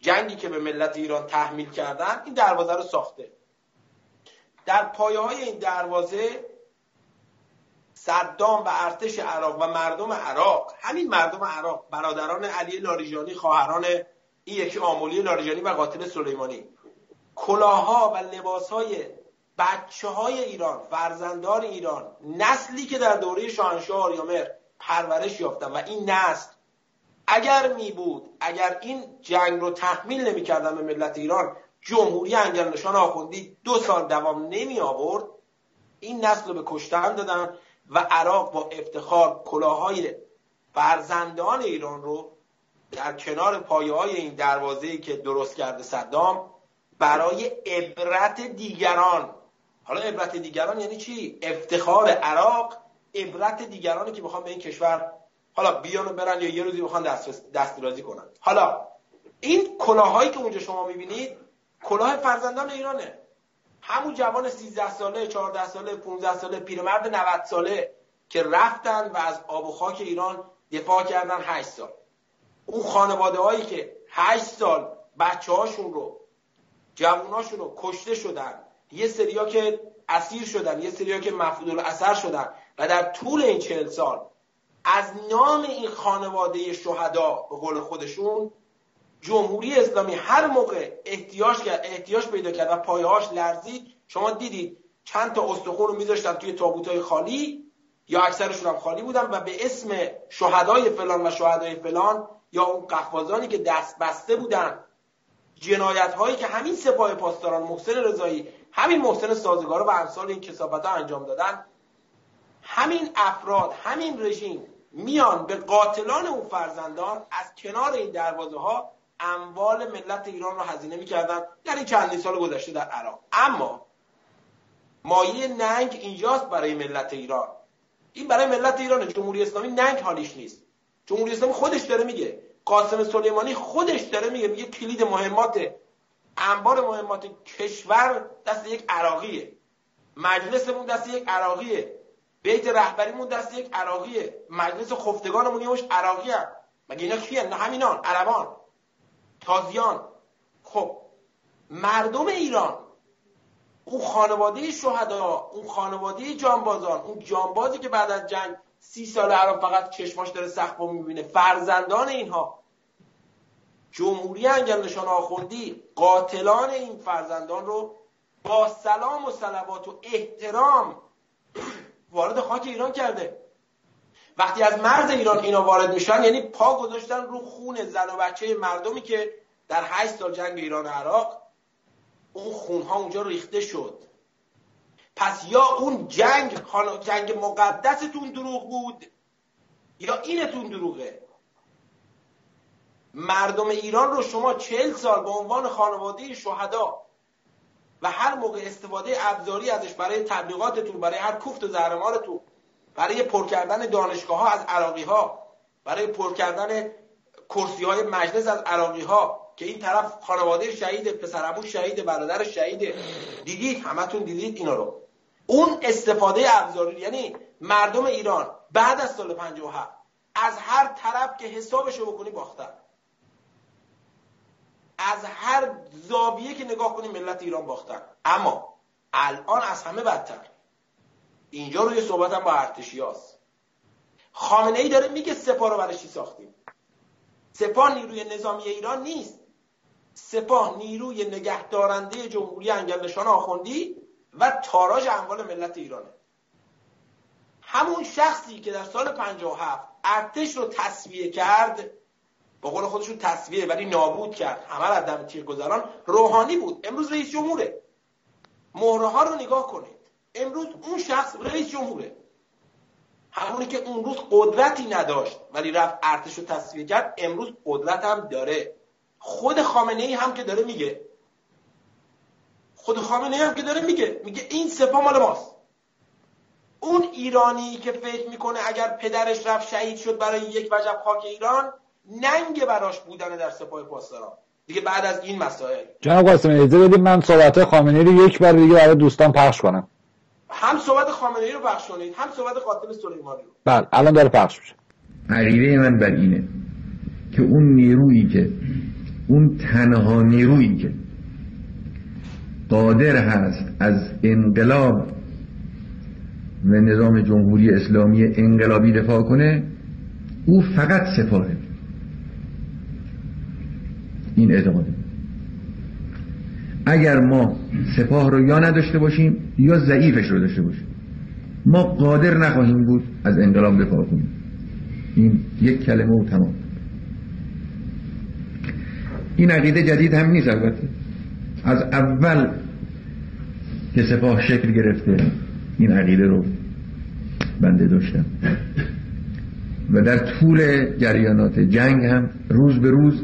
[SPEAKER 2] جنگی که به ملت ایران تحمیل کردن این دروازه رو ساخته. در پایه های این دروازه صدام و ارتش عراق و مردم عراق همین مردم عراق برادران علی لاریجانی خواهران این یکی آمولی لاریجانی و قاتل سلیمانی. کلاها و لباس های بچه های ایران فرزندان ایران نسلی که در دوره شاهنشاه آریامر پرورش یافتن و این نسل اگر می بود اگر این جنگ رو تحمیل نمی کردن به ملت ایران جمهوری نشان آخوندی دو سال دوام نمی آورد این نسل رو به کشتن دادن و عراق با افتخار کلاهای فرزندان ایران رو در کنار پایه های این دروازه که درست کرده صدام برای عبرت دیگران حالا عبرت دیگران یعنی چی؟ افتخار عراق عبرت دیگرانی که می‌خوان به این کشور حالا بیان و برن یا یه روزی بخوان دست دسترازی کنن. حالا این کلاهایی که اونجا شما می‌بینید کلاه فرزندان ایرانه. همون جوان 13 ساله 14 ساله 15 ساله پیرمرد 90 ساله که رفتن و از آب و خاک ایران دفاع کردن 8 سال. اون خانواده هایی که 8 سال بچه هاشون رو جواناشون رو کشته شدن یه سریا که اسیر شدن یه سریا که مفقود اثر شدن و در طول این چهل سال از نام این خانواده شهدا به قول خودشون جمهوری اسلامی هر موقع احتیاج احتیاج پیدا کرد و پایهاش لرزید شما دیدید چند تا استخون رو میذاشتن توی تابوتای خالی یا اکثرشون هم خالی بودن و به اسم شهدای فلان و شهدای فلان یا اون قفازانی که دست بسته بودن جنایت هایی که همین سپاه پاسداران محسن رضایی همین محسن سازگار و امثال این کسافت انجام دادن. همین افراد همین رژیم میان به قاتلان اون فرزندان از کنار این دروازه ها اموال ملت ایران رو هزینه می‌کردن. در این چندین سال گذشته در عراق. اما مایه ننگ اینجاست برای ملت ایران. این برای ملت ایران جمهوری اسلامی ننگ حالیش نیست. جمهوری اسلامی خودش داره میگه. قاسم سلیمانی خودش داره میگه. میگه کلید مهمات انبار مهمات کشور دست یک عراقیه. مجلسمون دست یک عراقیه. بیت رهبریمون دست یک عراقیه. مجلس خفتگانمون یهوش عراقی هم. مگه اینا کیه نه همینان. عربان. تازیان. خب مردم ایران اون خانواده شهدا اون خانواده جانبازان اون جانبازی که بعد از جنگ سی سال الان فقط چشماش داره سخت می‌بینه فرزندان اینها. جمهوری نشان آخوندی قاتلان این فرزندان رو با سلام و سلوات و احترام وارد خاک ایران کرده. وقتی از مرز ایران اینا وارد میشن یعنی پا گذاشتن رو خون زن و بچه مردمی که در هشت سال جنگ ایران و عراق اون خونها اونجا ریخته شد. پس یا اون جنگ جنگ مقدستون دروغ بود یا اینتون دروغه. مردم ایران رو شما چهل سال به عنوان خانواده شهدا و هر موقع استفاده ابزاری ازش برای تبلیغاتتون برای هر کوفت و زهرمارتون برای پر کردن دانشگاه ها از عراقی ها برای پر کردن کرسی های مجلس از عراقی ها که این طرف خانواده شهید پسرمون شهید برادر شهید دیدید همتون دیدید اینا رو. اون استفاده ابزاری یعنی مردم ایران بعد از سال 57 از هر طرف که حسابشو بکنی باختن. از هر زاویه که نگاه کنیم ملت ایران باختن. اما الان از همه بدتر. اینجا روی صحبتم با ارتشیاست خامنه ای داره میگه سپاه رو برای چی ساختیم؟ سپاه نیروی نظامی ایران نیست. سپاه نیروی نگهدارنده جمهوری انگلنشان آخوندی و تاراج اموال ملت ایرانه. همون شخصی که در سال 57 ارتش رو تصویه کرد با قول خودشون تصویه ولی نابود کرد. همه را دم تیر گذران روحانی بود. امروز رئیس جمهوره. مهره ها رو نگاه کنید. امروز اون شخص رئیس جمهوره. همونی که اون روز قدرتی نداشت ولی رفت ارتش رو تصویه کرد امروز قدرت هم داره. خود خامنه ای هم که داره میگه. خود خامنه ای هم که داره میگه. میگه این سپاه مال ماست. اون ایرانی که فکر می‌کنه اگر پدرش رفت شهید شد برای یک وجب خاک ایران ننگ براش بودن در سپاه پاسداران. دیگه بعد از این مسائل.
[SPEAKER 1] جناب قاسمی اجازه بدید من صحبت خامنه رو یک بار دیگه برای دوستان پخش کنم.
[SPEAKER 2] هم صحبت خامنه ای رو پخش کنید هم صحبت قاتل سلیمانی رو.
[SPEAKER 1] بله الان داره پخش میشه.
[SPEAKER 5] عقیده من بر اینه که اون نیرویی که اون تنها نیرویی که قادر هست از انقلاب و نظام جمهوری اسلامی انقلابی دفاع کنه او فقط سپاهه. این اعتقاده اگر ما سپاه رو یا نداشته باشیم یا ضعیفش رو داشته باشیم. ما قادر نخواهیم بود از انقلاب دفاع کنیم. این یک کلمه و تمام. این عقیده جدید هم نیست البته. از اول که سپاه شکل گرفته این عقیده رو بنده داشتم. و در طول جریانات جنگ هم روز به روز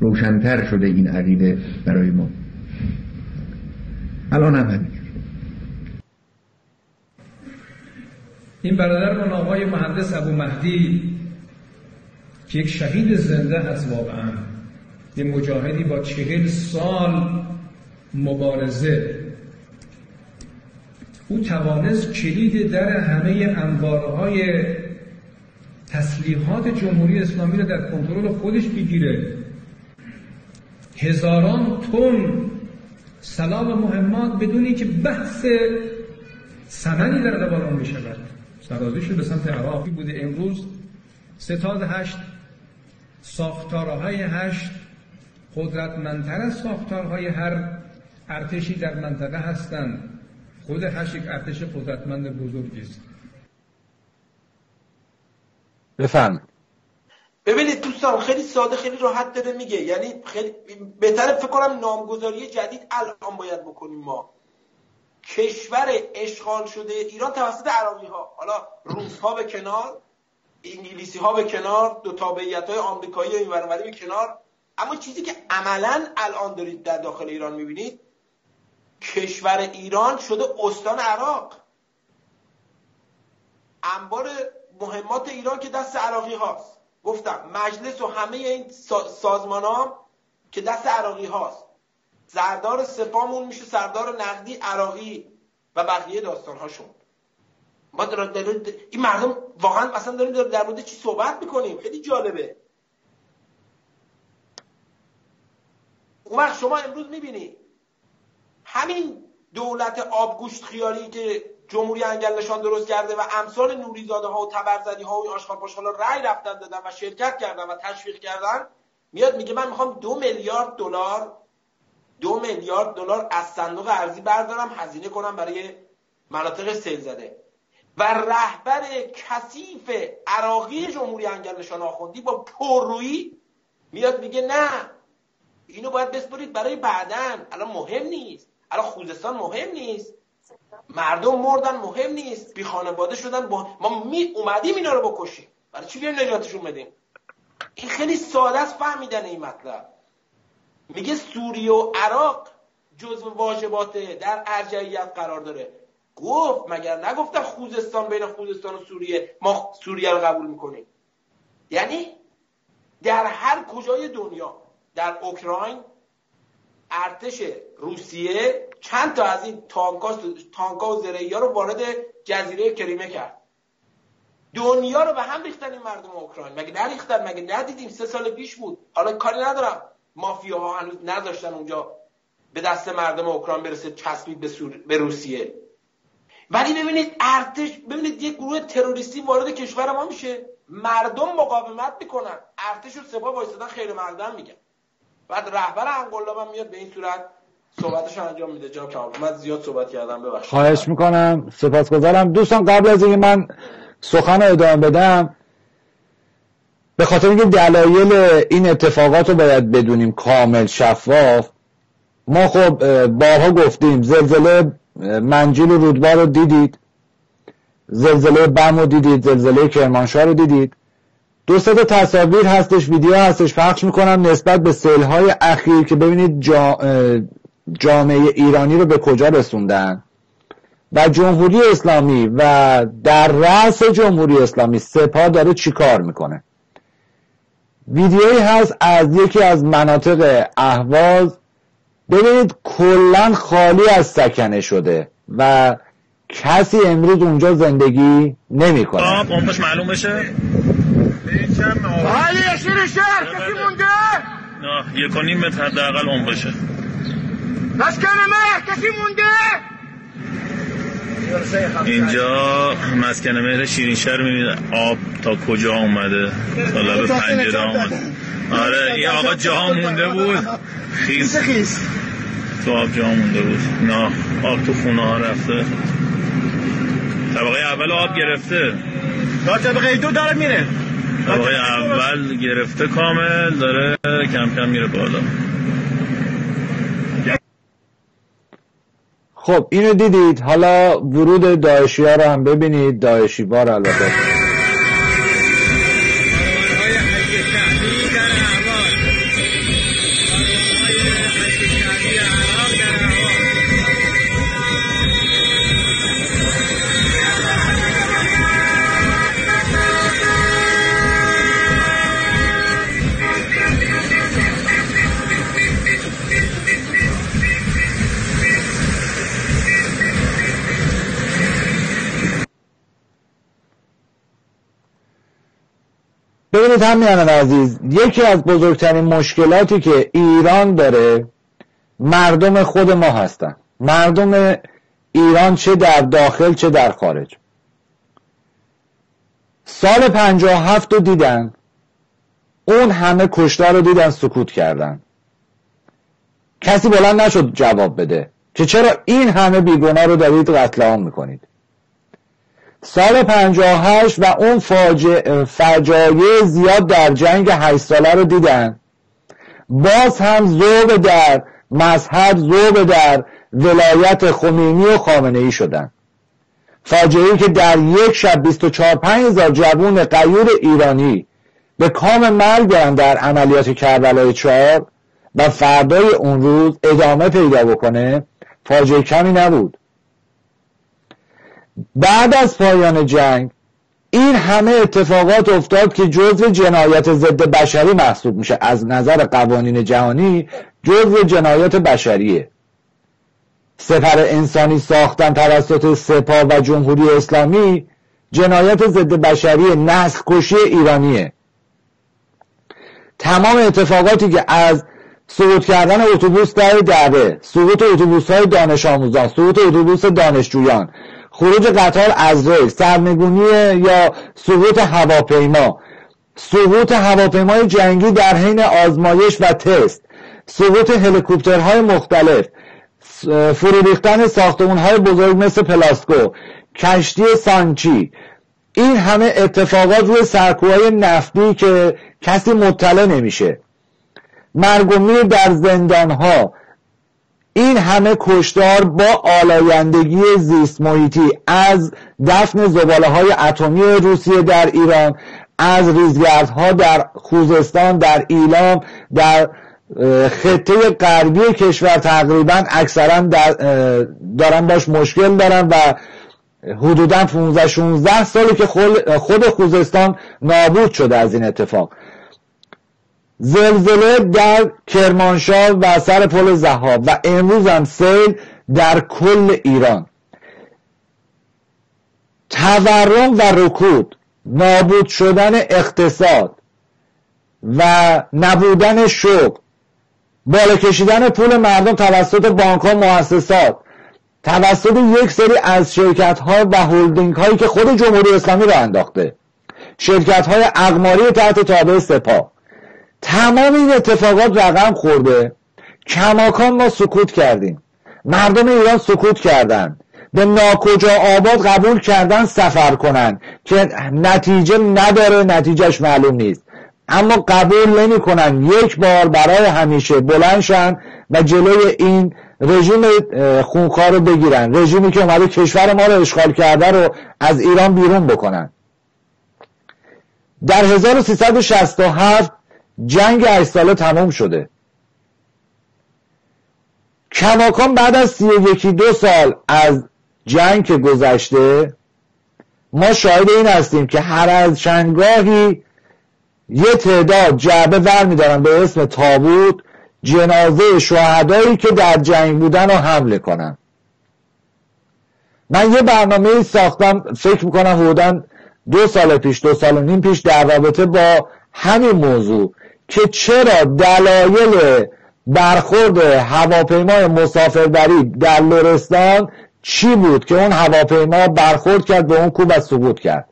[SPEAKER 5] روشنتر شده این عقیده برای ما. الان هم همینجور
[SPEAKER 6] این برادرمان آقای مهندس ابو مهدی که یک شهید زنده هست واقعا. یه مجاهدی با چهل سال مبارزه. او توانست کلید در همه انبارهای تسلیحات جمهوری اسلامی را در کنترل خودش بگیره. هزاران تن سلاح و مهمات بدونی که بحث سمنی در قبال آن بشود سرازی شد به سمت عراقی بوده امروز. ستاد هشت ساختارهای هشت. قدرتمندتر از ساختارهای هر ارتشی در منطقه هستند. خود هشت یک ارتش قدرتمند بزرگی است.
[SPEAKER 1] بفرم
[SPEAKER 2] ببینید دوستان خیلی ساده خیلی راحت داره میگه. یعنی خیلی بهتره فکر کنم نامگذاری جدید الان باید بکنیم ما. کشور اشغال شده ایران توسط عراقی ها حالا روس ها به کنار انگلیسی ها به کنار دو تابعیت های آمریکایی این به کنار. اما چیزی که عملا الان دارید در داخل ایران می‌بینید کشور ایران شده استان عراق. انبار مهمات ایران که دست عراقی هاست. گفتم مجلس و همه این سازمان ها که دست عراقی هاست. سردار سپامون میشه سردار نقدی عراقی و بقیه داستان هاشون ما در این مردم واقعا اصلا داریم در مورد چی صحبت می‌کنیم؟ خیلی جالبه. اون وقت شما امروز می‌بینی همین دولت آبگوشت خیالی که جمهوری انگل نشان درست کرده و امثال نوریزاده ها و تبرزدی ها و آشغال پاشغال رأی رفتن دادن و شرکت کردن و تشویق کردن میاد میگه من می‌خوام دو میلیارد دلار دو میلیارد دلار از صندوق ارزی بردارم هزینه کنم برای مناطق سیل زده. و رهبر کثیف عراقی جمهوری انگل نشان آخوندی با پررویی میاد میگه نه اینو باید بسپرید برای بعدن الان مهم نیست. الان خوزستان مهم نیست. مردم مردن مهم نیست. بی خانواده شدن با... ما می اومدیم اینا رو بکشیم. برای چی بیایم نجاتشون بدیم؟ این خیلی ساده است فهمیدن این مطلب. میگه سوریه و عراق جزو واجبات در ارجعیت قرار داره. گفت مگر نگفتن خوزستان بین خوزستان و سوریه؟ ما سوریه رو قبول می‌کنیم. یعنی در هر کجای دنیا در اوکراین ارتش روسیه چند تا از این تانکا و زرهی ها رو وارد جزیره کریمه کرد. دنیا رو به هم ریختن این مردم اوکراین. مگه نریختن؟ مگه ندیدیم؟ سه سال پیش بود. حالا کاری ندارم. مافیاها هنوز نذاشتن اونجا به دست مردم اوکراین برسه چسبید به, به روسیه. ولی ببینید ارتش ببینید یک گروه تروریستی وارد کشور ما میشه. مردم مقاومت می‌کنن. ارتش و سپاه وایسادن خیر مردم میگن. بعد رهبر انگولا هم میاد به این صورت صحبتش انجام میده. جناب کمال من زیاد صحبت کردم ببخشید.
[SPEAKER 1] خواهش می‌کنم سپاسگزارم. دوستان قبل از اینکه من سخن ادامه بدم به خاطر اینکه دلایل این اتفاقات رو باید بدونیم کامل شفاف ما خب بارها گفتیم زلزله منجیل و رودبار رو دیدید زلزله بم رو دیدید زلزله کرمانشاه رو دیدید. دو سه تصاویر هستش ویدیو هستش پخش می‌کنم نسبت به سیلهای اخیر که ببینید جا جامعه ایرانی رو به کجا رسوندن؟ و جمهوری اسلامی و در رأس جمهوری اسلامی سپاه داره چیکار می‌کنه؟ ویدیویی هست از یکی از مناطق اهواز. ببینید کلا خالی از سکنه شده و کسی امروز اونجا زندگی نمی‌کنه.
[SPEAKER 9] آب معلوم بشه.
[SPEAKER 7] آقای شیر شهر کسی مونده؟
[SPEAKER 9] نه یک و نیم متر حداقل عمق بشه
[SPEAKER 7] مسکن مهر کسی مونده؟
[SPEAKER 9] اینجا مسکن مهر شیرین شهر می‌بینید آب تا کجا اومده؟ تا لب پنجره اومده. آره این آقا جا مونده بود. خیز
[SPEAKER 7] خیز
[SPEAKER 9] تو آب جا مونده بود. نه آب تو خونه ها رفته. طبقه اول آب گرفته.
[SPEAKER 7] تا طبقه دو داره میره.
[SPEAKER 9] طبقه اول گرفته کامل داره کم کم میره بالا.
[SPEAKER 1] خب اینو دیدید. حالا ورود داعشی ها رو هم ببینید. داعشی بار البته. ببینید همیان عزیز یکی از بزرگترین مشکلاتی که ایران داره مردم خود ما هستن. مردم ایران چه در داخل چه در خارج. سال پنجاه هفت رو دیدن. اون همه کشتار رو دیدن سکوت کردن. کسی بلند نشد جواب بده. که چرا این همه بیگناه رو دارید قتل عام می‌کنید؟ سال 58 و اون فجایع زیاد در جنگ 8 ساله رو دیدن. باز هم زوب در مذهب زوب در ولایت خمینی و خامنه ای شدن. فاجعه که در یک شب 24 هزار جوون قیور ایرانی به کام مرگ در عملیات کربلای چهار و فردای اون روز ادامه پیدا بکنه فاجعه کمی نبود. بعد از پایان جنگ این همه اتفاقات افتاد که جزء جنایت ضد بشری محسوب میشه. از نظر قوانین جهانی جزء جنایت بشریه. سپر انسانی ساختن توسط سپاه و جمهوری اسلامی جنایت ضد بشری نسل کشی ایرانیه. تمام اتفاقاتی که از سقوط کردن اتوبوس در دعوه سقوط اتوبوس های دانش آموزان سقوط اتوبوس دانشجویان خروج قطار از ری سرنگونی یا سقوط هواپیما. سقوط هواپیمای جنگی در حین آزمایش و تست. سقوط هلیکوپترهای مختلف. فرو ریختن ساختمانهای بزرگ مثل پلاسکو. کشتی سانچی. این همه اتفاقات روی سرکوهای نفتی که کسی مطلع نمیشه. مرگ و میر در زندانها. این همه کشتار با آلایندگی زیست محیطی از دفن زباله های اتمی روسیه در ایران از ریزگردها در خوزستان در ایلام در خطه غربی کشور تقریبا اکثرا دارن باش مشکل دارن و حدودا 15 16 سالی که خود خوزستان نابود شده از این اتفاق. زلزله در کرمانشاه و سر پل زهاب و امروز هم سیل در کل ایران. تورم و رکود نابود شدن اقتصاد و نبودن شغل بالا کشیدن پول مردم توسط بانک ها مؤسسات توسط یک سری از شرکت ها و هولدینگ هایی که خود جمهوری اسلامی را انداخته. شرکت های اقماری تحت تابع سپاه. تمام این اتفاقات رقم خورده. کماکان ما سکوت کردیم. مردم ایران سکوت کردن. به ناکجا آباد قبول کردن سفر کنن. که نتیجه نداره نتیجهش معلوم نیست. اما قبول نمی‌کنن یک بار برای همیشه بلندشن و جلوی این رژیم خونخوار رو بگیرن. رژیمی که اومده کشور ما رو اشغال کرده رو از ایران بیرون بکنن. در 1367 جنگ 8 ساله تمام شده. کماکان بعد از سی یکی دو سال از جنگ گذشته ما شاهد این هستیم که هر از چندگاهی یه تعداد جعبه ور میدارن به اسم تابوت جنازه شهدایی که در جنگ بودن رو حمله کنن. من یه برنامه ساختم فکر می‌کنم حدودا دو سال پیش دو سال و نیم پیش در رابطه با همین موضوع. که چرا دلایل برخورد هواپیمای مسافربری در لرستان چی بود که اون هواپیما برخورد کرد به اون کوب و سقوط کرد؟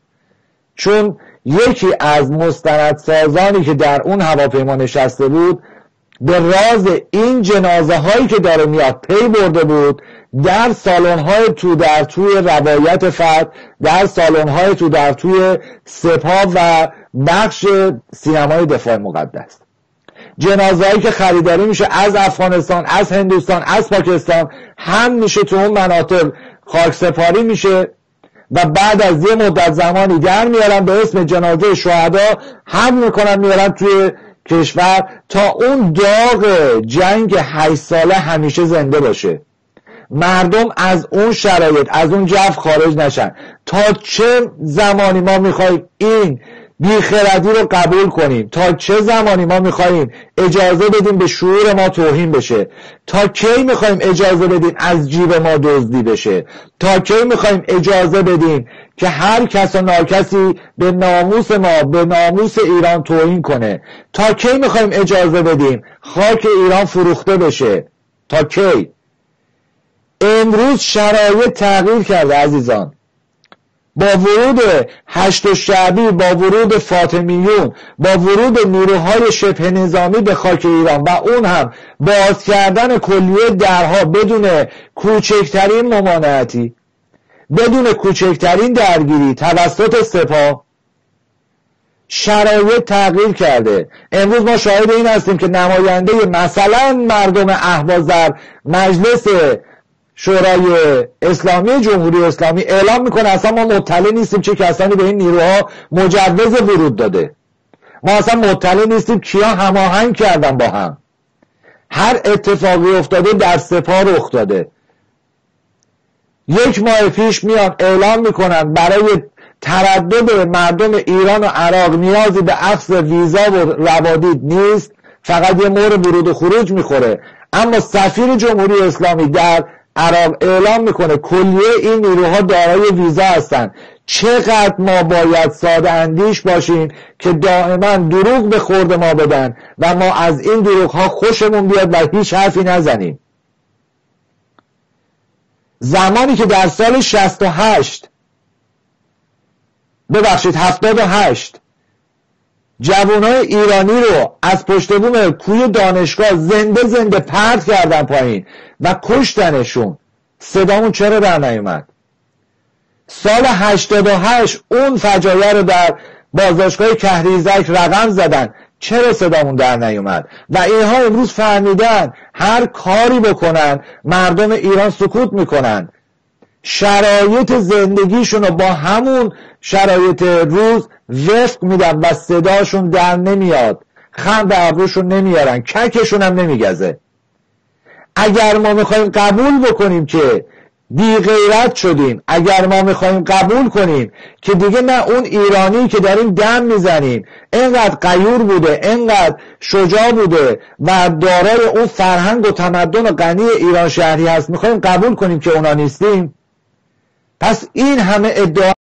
[SPEAKER 1] چون یکی از مستندسازانی که در اون هواپیما نشسته بود به راز این جنازه هایی که داره میاد پی برده بود در سالن های تو در توی روایت فت در سالن های تو در توی سپاه و بخش سینمای دفاع مقدس. جنازهایی که خریداری میشه از افغانستان از هندوستان از پاکستان هم میشه تو اون مناطق خاک سپاری میشه و بعد از یه مدت زمانی در میارن به اسم جنازه شهدا هم می‌کنن میارن توی کشور تا اون داغ جنگ هشت ساله همیشه زنده باشه. مردم از اون شرایط از اون جو خارج نشن. تا چه زمانی ما می‌خوایم این بیخردی رو قبول کنیم. تا چه زمانی ما می‌خواهیم اجازه بدیم به شعور ما توهین بشه؟ تا کی می‌خوایم اجازه بدیم از جیب ما دزدی بشه؟ تا کی می‌خوایم اجازه بدیم که هر کس و ناکسی به ناموس ما به ناموس ایران توهین کنه؟ تا کی می‌خوایم اجازه بدیم خاک ایران فروخته بشه؟ تا کی؟ امروز شرایط تغییر کرده عزیزان. با ورود هشت شعبی با ورود فاطمیون با ورود نیروهای شبه نظامی به خاک ایران و اون هم باز کردن کلیه درها بدون کوچکترین ممانعتی بدون کوچکترین درگیری توسط سپاه شرایط تغییر کرده. امروز ما شاهد این هستیم که نماینده مثلا مردم اهوازر مجلس شورای اسلامی جمهوری اسلامی اعلام می‌کنه اصلا ما مطلع نیستیم چه کسانی به این نیروها مجوز ورود داده. ما اصلا مطلع نیستیم کیا هماهنگ کردن با هم. هر اتفاقی افتاده در سپاه رخ داده. یک ماه پیش میان اعلام می‌کنن برای تردد مردم ایران و عراق نیازی به اخذ ویزا و روادید نیست. فقط یه مور ورود و خروج می‌خوره. اما سفیر جمهوری اسلامی در عراق اعلام می‌کنه کلیه این نیروها دارای ویزا هستند چقدر ما باید ساده اندیش باشیم که دائما دروغ به خورد ما بدن و ما از این دروغ ها خوشمون بیاد و هیچ حرفی نزنیم. زمانی که در سال 68 ببخشید 78 جوانای ایرانی رو از پشت بوم کوی دانشگاه زنده زنده پرت کردن پایین و کشتنشون. صدامون چرا در نیومد؟ سال 88 اون فجایع رو در بازداشتگاه کهریزک رقم زدن. چرا صدامون در نیومد؟ و اینها امروز فهمیدن هر کاری بکنن مردم ایران سکوت می‌کنن. شرایط زندگیشون رو با همون شرایط روز وفق میدن و صداشون در نمیاد. خم به ابروشون نمیارن. ککشون هم نمیگزه. اگر ما می‌خوایم قبول بکنیم که بی غیرت شدیم اگر ما می‌خوایم قبول کنیم که دیگه نه اون ایرانی که داریم دم می‌زنیم اینقدر قیور بوده اینقدر شجاع بوده و دارای اون فرهنگ و تمدن و غنی ایران شهری هست می‌خوایم قبول کنیم که اونا نیستیم؟ پس این همه ادعا